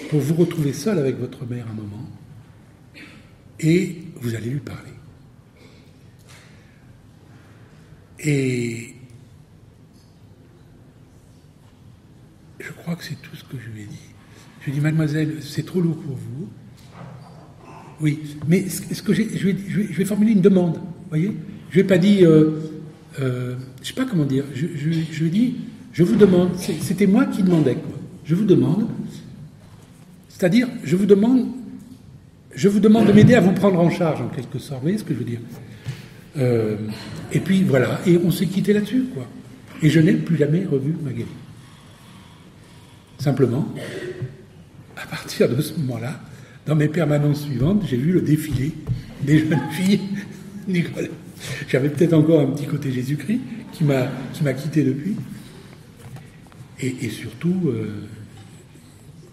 pour vous retrouver seul avec votre mère un moment, et vous allez lui parler. Et je crois que c'est tout ce que je lui ai dit. Je lui ai dit, mademoiselle, c'est trop lourd pour vous. Oui, mais ce que je, vais, formuler une demande, voyez Je n'ai pas dit, euh, euh, je ne sais pas comment dire, je, lui ai dit, je vous demande, c'était moi qui demandais, quoi. Je vous demande, c'est-à-dire, je vous demande, je vous demande de m'aider à vous prendre en charge, en quelque sorte. Vous voyez ce que je veux dire euh, Et puis voilà, et on s'est quitté là-dessus, quoi. Et je n'ai plus jamais revu Magali. Simplement, à partir de ce moment-là, dans mes permanences suivantes, j'ai vu le défilé des jeunes filles Nicolas. J'avais peut-être encore un petit côté Jésus-Christ qui m'a qui m'a quitté depuis. Et, surtout, euh,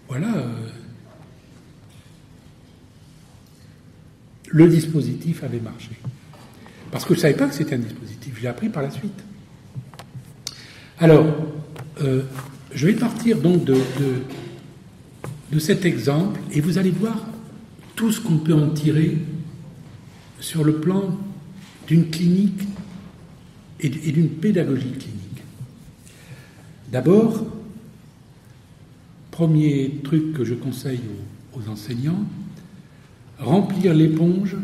voilà, euh, le dispositif avait marché. Parce que je ne savais pas que c'était un dispositif, j'ai appris par la suite. Alors, euh, je vais partir donc de, cet exemple et vous allez voir tout ce qu'on peut en tirer sur le plan d'une clinique et d'une pédagogie clinique. D'abord, premier truc que je conseille aux, enseignants, remplir l'éponge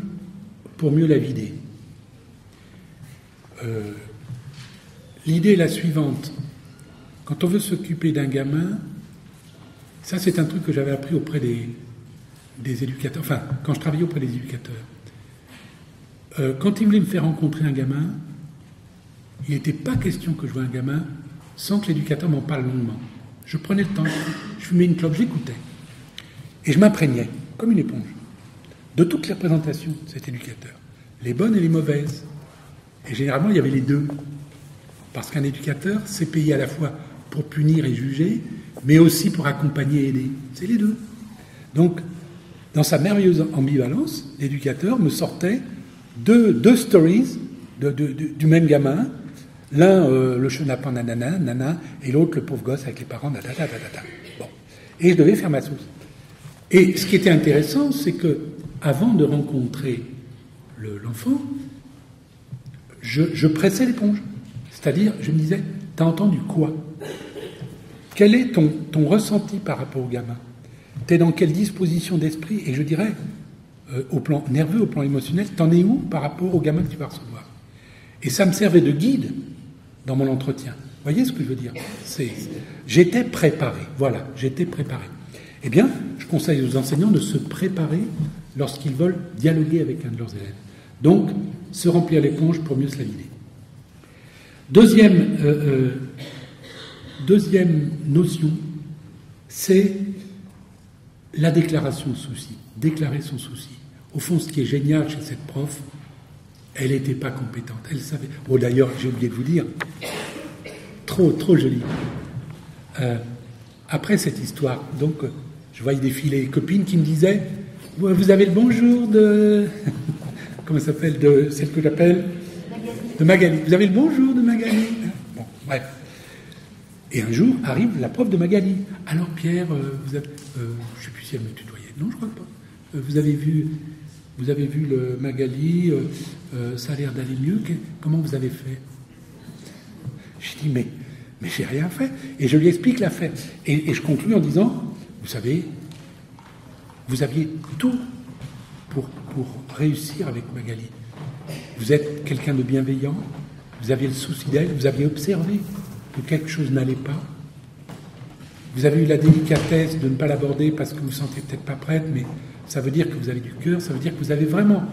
pour mieux la vider. Euh, l'idée est la suivante. Quand on veut s'occuper d'un gamin, ça c'est un truc que j'avais appris auprès des, des, éducateurs, enfin quand je travaillais auprès des éducateurs. Euh, quand ils voulaient me faire rencontrer un gamin, il n'était pas question que je vois un gamin sans que l'éducateur m'en parle longuement. Je prenais le temps, je fumais une clope, j'écoutais. Et je m'imprégnais, comme une éponge, de toutes les représentations de cet éducateur, les bonnes et les mauvaises. Et généralement, il y avait les deux. Parce qu'un éducateur, c'est payé à la fois pour punir et juger, mais aussi pour accompagner et aider. C'est les deux. Donc, dans sa merveilleuse ambivalence, l'éducateur me sortait deux, stories du même gamin, L'un, euh, le chenapan nanana, nana, et l'autre, le pauvre gosse avec les parents, Bon. Et je devais faire ma sauce. Et ce qui était intéressant, c'est que avant de rencontrer l'enfant, je, pressais l'éponge. C'est-à-dire, je me disais, t'as entendu quoi? Quel est ton, ressenti par rapport au gamin? T'es dans quelle disposition d'esprit Et je dirais, euh, au plan nerveux, au plan émotionnel, t'en es où par rapport au gamin que tu vas recevoir? Et ça me servait de guide dans mon entretien. Vous voyez ce que je veux dire? J'étais préparé, voilà, j'étais préparé. Eh bien, je conseille aux enseignants de se préparer lorsqu'ils veulent dialoguer avec un de leurs élèves. Donc, se remplir l'éponge pour mieux se la. Deuxième, euh, euh, deuxième notion, c'est la déclaration de souci, déclarer son souci. Au fond, ce qui est génial chez cette prof, elle n'était pas compétente. Elle savait. Bon, d'ailleurs, j'ai oublié de vous dire, trop, trop joli. Euh, après cette histoire, donc, je voyais défiler les copines qui me disaient Vous avez le bonjour de. Comment ça s'appelle De celle que j'appelle? De Magali. Vous avez le bonjour de Magali Bon, bref. Et un jour arrive la prof de Magali. Alors, Pierre, euh, vous avez, euh, je ne sais plus si elle me tutoyait. Non, je crois pas. vous avez vu vous avez vu le Magali, euh, euh, ça a l'air d'aller mieux. comment vous avez fait? Je dis, mais, mais j'ai rien fait. Et je lui explique l'affaire. Et, et je conclus en disant, vous savez, vous aviez tout pour, pour réussir avec Magali. Vous êtes quelqu'un de bienveillant, vous aviez le souci d'elle, vous aviez observé que quelque chose n'allait pas. Vous avez eu la délicatesse de ne pas l'aborder parce que vous ne vous sentez peut-être pas prête, mais ça veut dire que vous avez du cœur, ça veut dire que vous avez vraiment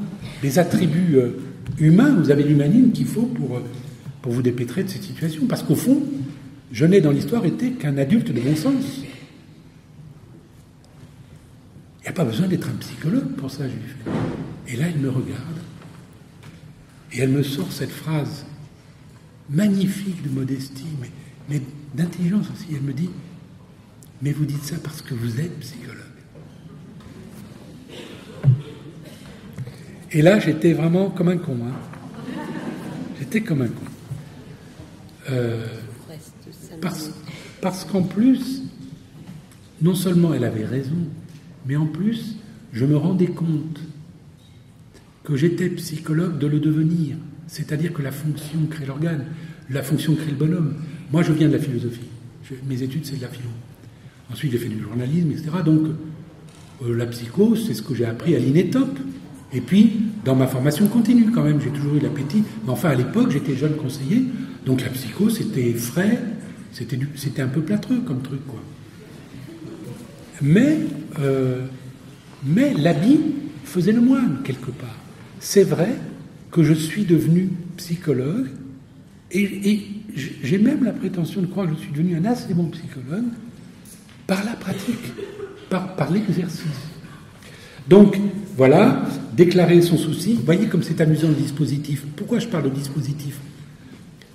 les attributs euh, humains, vous avez l'humanisme qu'il faut pour, euh, pour vous dépêtrer de cette situation. Parce qu'au fond, je n'ai dans l'histoire été qu'un adulte de bon sens. Il n'y a pas besoin d'être un psychologue pour ça, Juif. Et là, elle me regarde. Et elle me sort cette phrase magnifique de modestie, mais, d'intelligence aussi. Elle me dit, mais vous dites ça parce que vous êtes psychologue. Et là, j'étais vraiment comme un con. Hein. J'étais comme un con. Euh, parce qu'en plus, non seulement elle avait raison, mais en plus, je me rendais compte que j'étais psychologue de le devenir. C'est-à-dire que la fonction crée l'organe, la fonction crée le bonhomme. Moi, je viens de la philosophie. mes études, c'est de la philo. Ensuite, j'ai fait du journalisme, etc. Donc, euh, la psycho, c'est ce que j'ai appris à l'INETOP. Et puis, dans ma formation continue, quand même, j'ai toujours eu l'appétit. Mais enfin, à l'époque, j'étais jeune conseiller, donc la psycho, c'était frais, c'était, c'était un peu plâtreux comme truc, quoi. Mais, euh, mais l'habit faisait le moine, quelque part. C'est vrai que je suis devenu psychologue, et, j'ai même la prétention de croire que je suis devenu un assez bon psychologue par la pratique, par, par l'exercice. Donc, voilà, déclarer son souci. Vous voyez comme c'est amusant le dispositif. Pourquoi je parle de dispositif?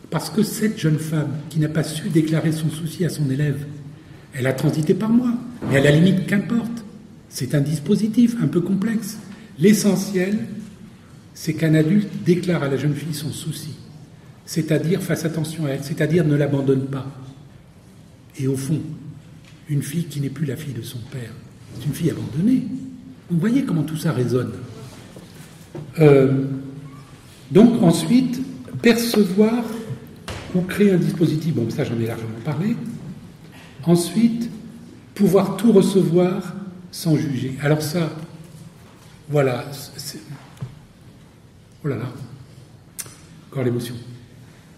Parce que cette jeune femme qui n'a pas su déclarer son souci à son élève, elle a transité par moi. Mais à la limite, qu'importe. C'est un dispositif un peu complexe. L'essentiel, c'est qu'un adulte déclare à la jeune fille son souci. C'est-à-dire, fasse attention à elle, c'est-à-dire ne l'abandonne pas. Et au fond, une fille qui n'est plus la fille de son père, c'est une fille abandonnée. Vous voyez comment tout ça résonne. Euh, donc ensuite, percevoir ou créer un dispositif, bon ça j'en ai largement parlé. Ensuite, pouvoir tout recevoir sans juger. Alors ça, voilà, oh là là, encore l'émotion.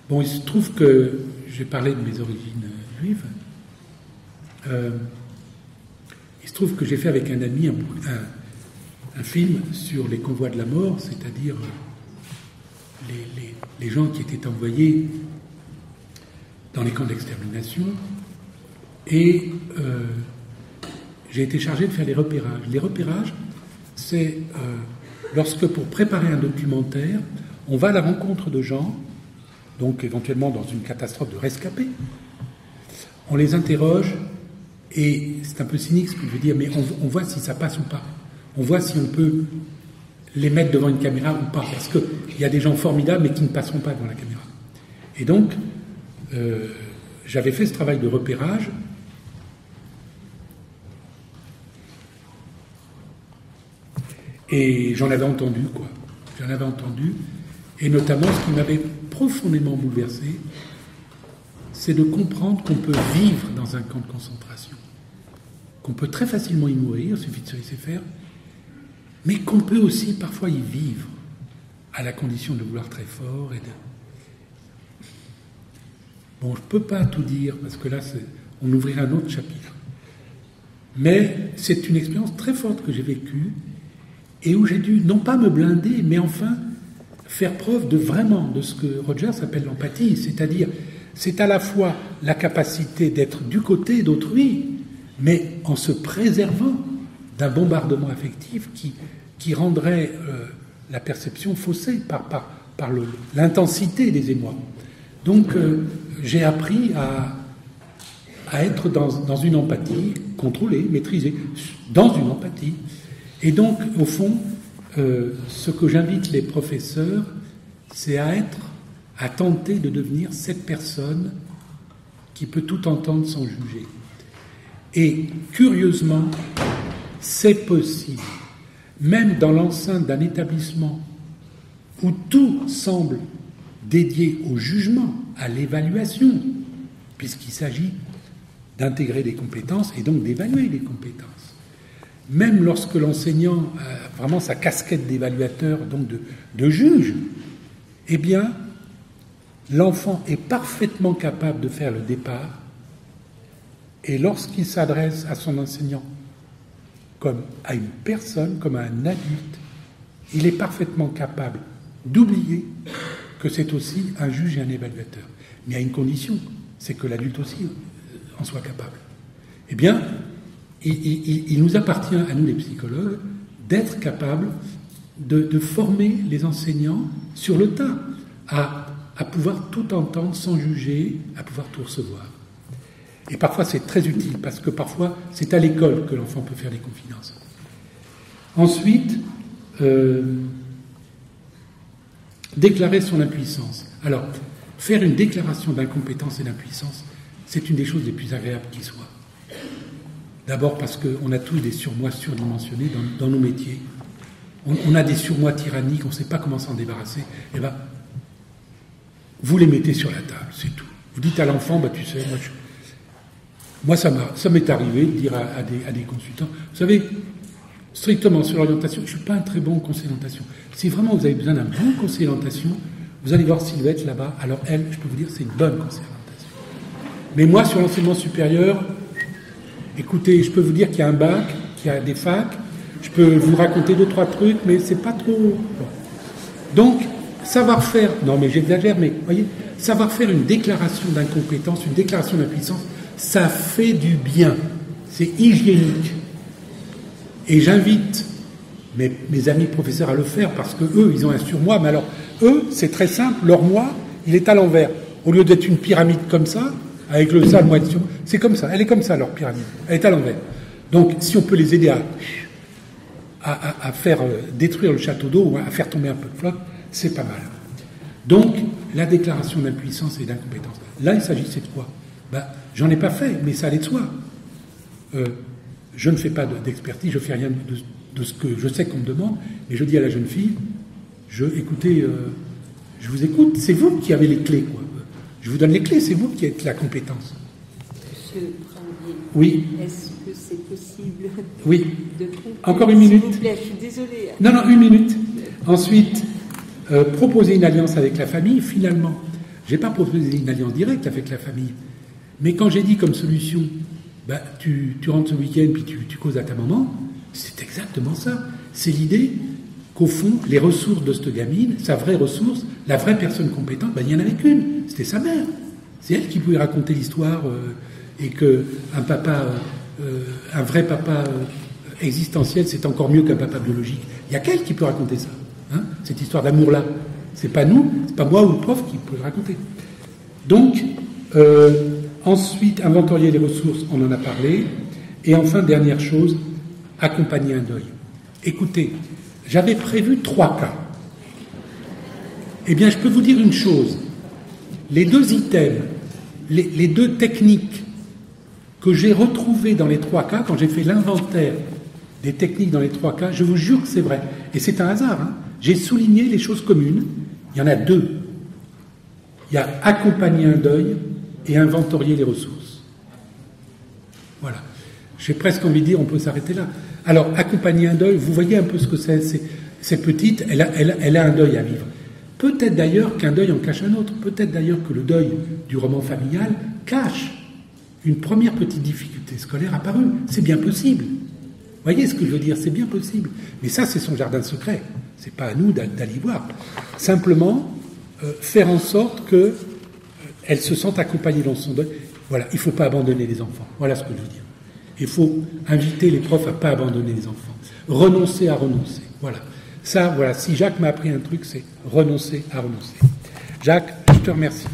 Bon, il se trouve que j'ai parlé de mes origines juives. Euh, il se trouve que j'ai fait avec un ami un, film sur les convois de la mort, c'est-à-dire euh, les, gens qui étaient envoyés dans les camps d'extermination. Et euh, j'ai été chargé de faire les repérages. Les repérages, c'est lorsque pour préparer un documentaire, on va à la rencontre de gens, donc éventuellement dans une catastrophe de rescapés, on les interroge, et c'est un peu cynique ce que je veux dire, mais on voit si ça passe ou pas on voit si on peut les mettre devant une caméra ou pas, parce qu'il y a des gens formidables mais qui ne passeront pas devant la caméra. Et donc, euh, j'avais fait ce travail de repérage. Et j'en avais entendu, quoi. J'en avais entendu. Et notamment, ce qui m'avait profondément bouleversé, c'est de comprendre qu'on peut vivre dans un camp de concentration. Qu'on peut très facilement y mourir, il suffit de se laisser faire, mais qu'on peut aussi parfois y vivre, à la condition de vouloir très fort et de... Bon, je ne peux pas tout dire, parce que là, on ouvrirait un autre chapitre. Mais c'est une expérience très forte que j'ai vécue, et où j'ai dû, non pas me blinder, mais enfin faire preuve de vraiment de ce que Roger appelle l'empathie, c'est-à-dire c'est à la fois la capacité d'être du côté d'autrui, mais en se préservant d'un bombardement affectif qui, qui rendrait euh, la perception faussée par, par, par l'intensité des émois. Donc euh, j'ai appris à, à être dans, dans, une empathie contrôlée, maîtrisée, dans une empathie. Et donc, au fond, euh, ce que j'invite les professeurs, c'est à être, à tenter de devenir cette personne qui peut tout entendre sans juger. Et curieusement, c'est possible, même dans l'enceinte d'un établissement où tout semble dédié au jugement, à l'évaluation, puisqu'il s'agit d'intégrer des compétences et donc d'évaluer les compétences. Même lorsque l'enseignant a vraiment sa casquette d'évaluateur, donc de, juge, eh bien, l'enfant est parfaitement capable de faire le départ, et lorsqu'il s'adresse à son enseignant comme à une personne, comme à un adulte, il est parfaitement capable d'oublier que c'est aussi un juge et un évaluateur. Mais à une condition, c'est que l'adulte aussi en soit capable. Eh bien, il, nous appartient, à nous les psychologues, d'être capables de, former les enseignants sur le tas, à, à pouvoir tout entendre sans juger, à pouvoir tout recevoir. Et parfois c'est très utile, parce que parfois c'est à l'école que l'enfant peut faire des confidences. Ensuite, euh, déclarer son impuissance. Alors, faire une déclaration d'incompétence et d'impuissance, c'est une des choses les plus agréables qui soit. D'abord parce qu'on a tous des surmois surdimensionnés dans, nos métiers. On, a des surmois tyranniques, on ne sait pas comment s'en débarrasser. Eh bien, vous les mettez sur la table, c'est tout. Vous dites à l'enfant, bah, tu sais, moi, moi ça m'est arrivé de dire à, des, à, des, consultants, vous savez, strictement sur l'orientation, je ne suis pas un très bon conseiller d'orientation. Si vraiment vous avez besoin d'un bon conseiller d'orientation, vous allez voir Sylvette là-bas. Alors elle, je peux vous dire, c'est une bonne conseillère d'orientation. Mais moi, sur l'enseignement supérieur, écoutez, je peux vous dire qu'il y a un bac, qu'il y a des facs, je peux vous raconter deux, trois trucs, mais c'est pas trop. Donc, savoir-faire, non mais j'exagère, mais voyez, savoir faire une déclaration d'incompétence, une déclaration d'impuissance, ça fait du bien. C'est hygiénique. Et j'invite mes, mes, amis professeurs à le faire parce que eux, ils ont un surmoi. Mais alors, eux, c'est très simple. Leur moi, il est à l'envers. Au lieu d'être une pyramide comme ça, avec le sale moitié, c'est comme ça. Elle est comme ça, leur pyramide. Elle est à l'envers. Donc, si on peut les aider à, à, faire euh, détruire le château d'eau ou à faire tomber un peu de flotte, c'est pas mal. Donc, la déclaration d'impuissance et d'incompétence. Là, il s'agissait de quoi? Ben, J'en ai pas fait, mais ça allait de soi. Euh, je ne fais pas d'expertise, je fais rien de, ce que je sais qu'on me demande, mais je dis à la jeune fille, je, écoutez, euh, je vous écoute, c'est vous qui avez les clés, quoi. Je vous donne les clés, c'est vous qui êtes la compétence. Monsieur Premier, oui. est-ce que c'est possible Oui. Encore une minute. Vous plaît, je suis désolée. Non, non, une minute. Ensuite, euh, proposer une alliance avec la famille, finalement, je n'ai pas proposé une alliance directe avec la famille. Mais quand j'ai dit comme solution, bah, tu, rentres ce week-end puis tu, causes à ta maman, c'est exactement ça. C'est l'idée qu'au fond, les ressources de cette gamine, sa vraie ressource, la vraie personne compétente, bah, il n'y en avait qu'une, c'était sa mère. C'est elle qui pouvait raconter l'histoire euh, et que un papa, euh, euh, un vrai papa existentiel, c'est encore mieux qu'un papa biologique. Il n'y a qu'elle qui peut raconter ça, hein, cette histoire d'amour-là. C'est pas nous, c'est pas moi ou le prof qui peut le raconter. Donc, Ensuite, inventorier les ressources, on en a parlé. Et enfin, dernière chose, accompagner un deuil. Écoutez, j'avais prévu trois cas. Eh bien, je peux vous dire une chose. Les deux items, les, deux techniques que j'ai retrouvées dans les trois cas, quand j'ai fait l'inventaire des techniques dans les trois cas, je vous jure que c'est vrai. Et c'est un hasard. Hein. j'ai souligné les choses communes. Il y en a deux. Il y a accompagner un deuil et inventorier les ressources. Voilà. J'ai presque envie de dire, on peut s'arrêter là. Alors, accompagner un deuil, vous voyez un peu ce que c'est. C'est petite, elle a, elle, a, un deuil à vivre. Peut-être d'ailleurs qu'un deuil en cache un autre. Peut-être d'ailleurs que le deuil du roman familial cache une première petite difficulté scolaire apparue. C'est bien possible. Voyez ce que je veux dire? C'est bien possible. Mais ça, c'est son jardin secret. C'est pas à nous d'aller voir. Simplement, euh, faire en sorte que elles se sentent accompagnées dans son deuil. Voilà, il ne faut pas abandonner les enfants. Voilà ce que je veux dire. Il faut inviter les profs à ne pas abandonner les enfants. Renoncer à renoncer. Voilà. Ça, voilà, si Jacques m'a appris un truc, c'est renoncer à renoncer. Jacques, je te remercie.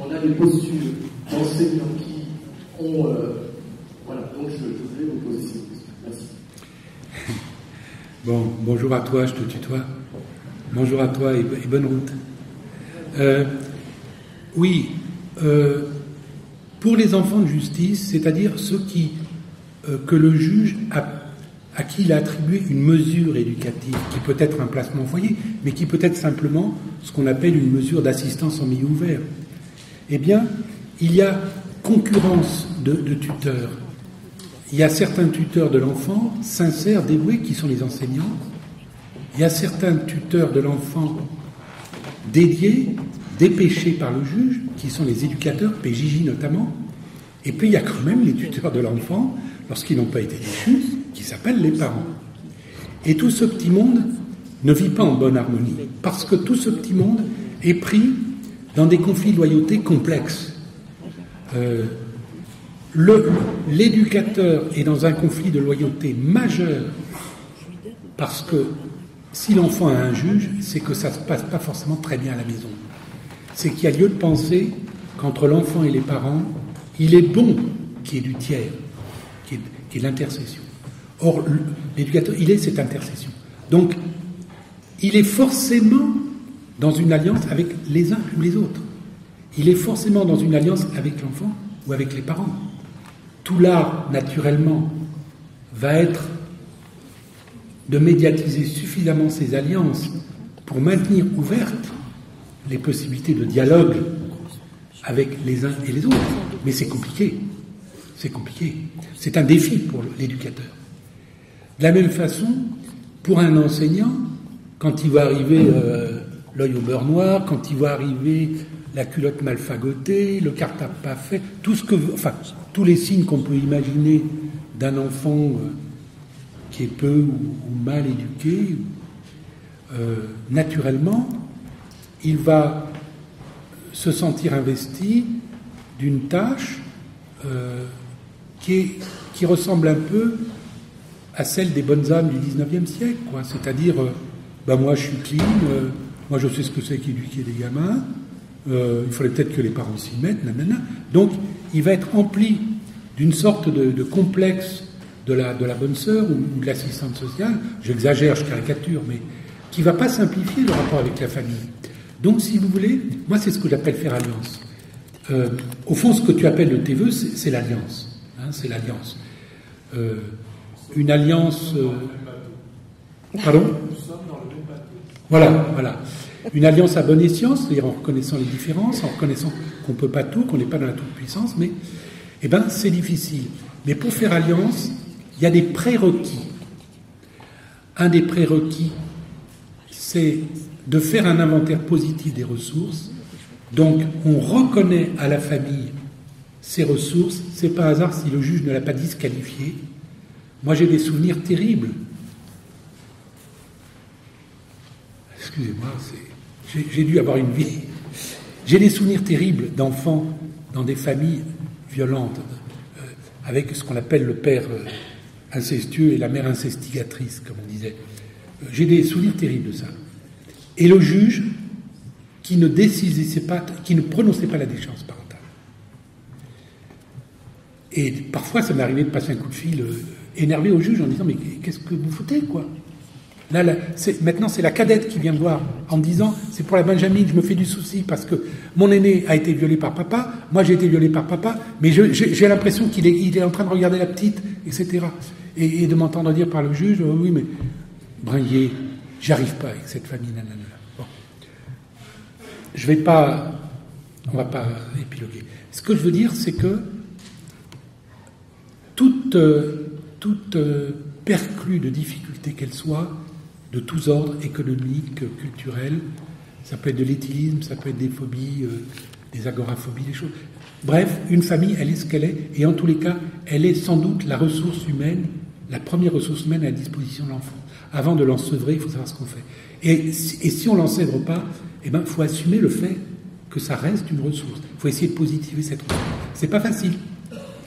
On a des postures d'enseignants qui ont. Euh, voilà, donc je, vous poser cette question. Merci. Bon, bonjour à toi, je te tutoie. Bonjour à toi et bonne route. Euh, oui, euh, pour les enfants de justice, c'est-à-dire ceux qui, que le juge a, à qui il attribué une mesure éducative, qui peut être un placement au foyer, mais qui peut être simplement ce qu'on appelle une mesure d'assistance en milieu ouvert, eh bien, il y a concurrence de, tuteurs. Il y a certains tuteurs de l'enfant, sincères, dévoués, qui sont les enseignants. Il y a certains tuteurs de l'enfant dédiés, dépêchés par le juge, qui sont les éducateurs, PJJ notamment. Et puis il y a quand même les tuteurs de l'enfant, lorsqu'ils n'ont pas été déchus, qui s'appellent les parents. Et tout ce petit monde ne vit pas en bonne harmonie, parce que tout ce petit monde est pris dans des conflits de loyauté complexes. Euh, l'éducateur est dans un conflit de loyauté majeur parce que si l'enfant a un juge, c'est que ça ne se passe pas forcément très bien à la maison. C'est qu'il y a lieu de penser qu'entre l'enfant et les parents, il est bon qu'il y ait du tiers, qu'il y ait, l'intercession. Or, l'éducateur, il est cette intercession. Donc, il est forcément dans une alliance avec les uns ou les autres. Il est forcément dans une alliance avec l'enfant ou avec les parents. Tout l'art, naturellement, va être de médiatiser suffisamment ces alliances pour maintenir ouvertes les possibilités de dialogue avec les uns et les autres. Mais c'est compliqué. C'est compliqué. C'est un défi pour l'éducateur. De la même façon, pour un enseignant, quand il va arriver euh, l'œil au beurre noir, quand il va arriver la culotte mal fagotée, le cartable pas fait, tout ce que, enfin, tous les signes qu'on peut imaginer d'un enfant euh, qui est peu ou, mal éduqué, euh, naturellement, il va se sentir investi d'une tâche euh, qui, ressemble un peu à celle des bonnes âmes du 19e siècle, C'est-à-dire, ben moi je suis clean, moi je sais ce que c'est qu'éduquer des gamins, il faudrait peut-être que les parents s'y mettent, nanana. Donc, il va être rempli d'une sorte de, de complexe de la, de la bonne sœur ou, de l'assistante sociale, j'exagère, je caricature, mais qui ne va pas simplifier le rapport avec la famille. Donc, si vous voulez, moi, c'est ce que j'appelle faire alliance. Euh, au fond, ce que tu appelles le TVE, c'est l'alliance. Hein, c'est l'alliance. Euh, une alliance. Euh, pardon? Voilà, voilà. Une alliance à bonne escient, c'est-à-dire en reconnaissant les différences, en reconnaissant qu'on ne peut pas tout, qu'on n'est pas dans la toute-puissance, mais eh ben, c'est difficile. Mais pour faire alliance, il y a des prérequis. Un des prérequis, c'est de faire un inventaire positif des ressources. Donc, on reconnaît à la famille ses ressources. C'est pas hasard si le juge ne l'a pas disqualifié. Moi, j'ai des souvenirs terribles. Excusez-moi, j'ai dû avoir une vie. J'ai des souvenirs terribles d'enfants dans des familles violentes, euh, avec ce qu'on appelle le père euh, incestueux et la mère incestigatrice, comme on disait. Euh, j'ai des souvenirs terribles de ça. Et le juge qui ne décisait pas, qui ne prononçait pas la déchéance parentale. Et parfois, ça m'est arrivé de passer un coup de fil énervé au juge en disant Mais qu'est-ce que vous foutez, quoi? Là, maintenant, c'est la cadette qui vient me voir en disant C'est pour la Benjamin, je me fais du souci parce que mon aîné a été violé par papa, moi j'ai été violé par papa, mais j'ai l'impression qu'il est, en train de regarder la petite, etc. Et, de m'entendre dire par le juge oh Oui, mais Bringuier, j'arrive pas avec cette famille, nanana. Bon. Je vais pas. On va pas épiloguer. Ce que je veux dire, c'est que toute, toute perclue de difficultés qu'elle soit, de tous ordres, économiques, culturels. Ça peut être de l'éthylisme, ça peut être des phobies, euh, des agoraphobies, des choses. Bref, une famille, elle est ce qu'elle est, et en tous les cas, elle est sans doute la ressource humaine, la première ressource humaine à la disposition de l'enfant. Avant de l'ensevrer, il faut savoir ce qu'on fait. Et, si on ne l'ensèvre pas, eh ben, faut assumer le fait que ça reste une ressource. Il faut essayer de positiver cette ressource. C'est pas facile,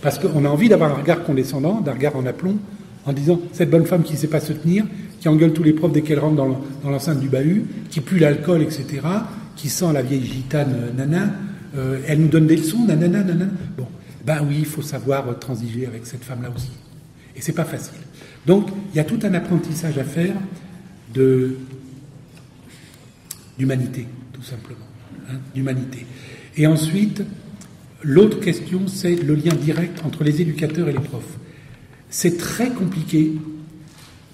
parce qu'on a envie d'avoir un regard condescendant, d'un regard en aplomb, en disant cette bonne femme qui ne sait pas se tenir, qui engueule tous les profs dès qu'elle rentre dans l'enceinte du bahut, qui pue l'alcool, etc., qui sent la vieille gitane euh, nana, euh, elle nous donne des leçons, nanana, nanana. Bon, ben oui, il faut savoir transiger avec cette femme-là aussi. Et c'est pas facile. Donc, il y a tout un apprentissage à faire de d'humanité, tout simplement. Hein, d'humanité. Et ensuite, l'autre question, c'est le lien direct entre les éducateurs et les profs. C'est très compliqué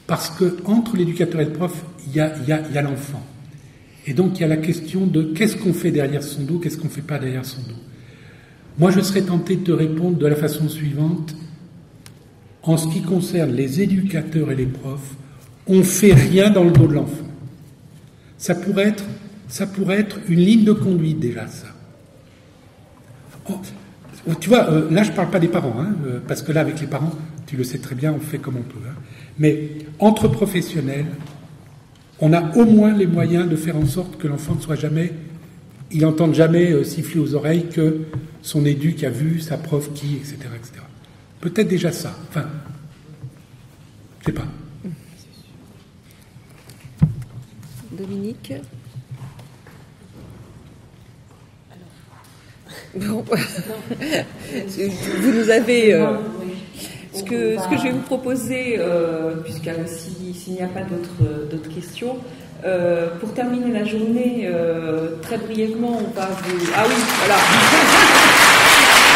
parce que entre l'éducateur et le prof, il y a, l'enfant. Et donc il y a la question de qu'est-ce qu'on fait derrière son dos, qu'est-ce qu'on fait pas derrière son dos. Moi, je serais tenté de te répondre de la façon suivante. En ce qui concerne les éducateurs et les profs, on fait rien dans le dos de l'enfant. Ça pourrait être, ça pourrait être une ligne de conduite déjà, ça. Oh, tu vois, euh, là je ne parle pas des parents, hein, euh, parce que là avec les parents, tu le sais très bien, on fait comme on peut. Hein. Mais entre professionnels, on a au moins les moyens de faire en sorte que l'enfant ne soit jamais, il n'entende jamais euh, siffler aux oreilles que son éduc a vu, sa prof qui, etc. etc. Peut-être déjà ça. Enfin, je sais pas. Dominique Bon. Vous nous avez. Euh, ce que, je vais vous proposer, euh, s'il n'y a pas d'autres questions, euh, pour terminer la journée, euh, très brièvement, on va vous. Ah oui, voilà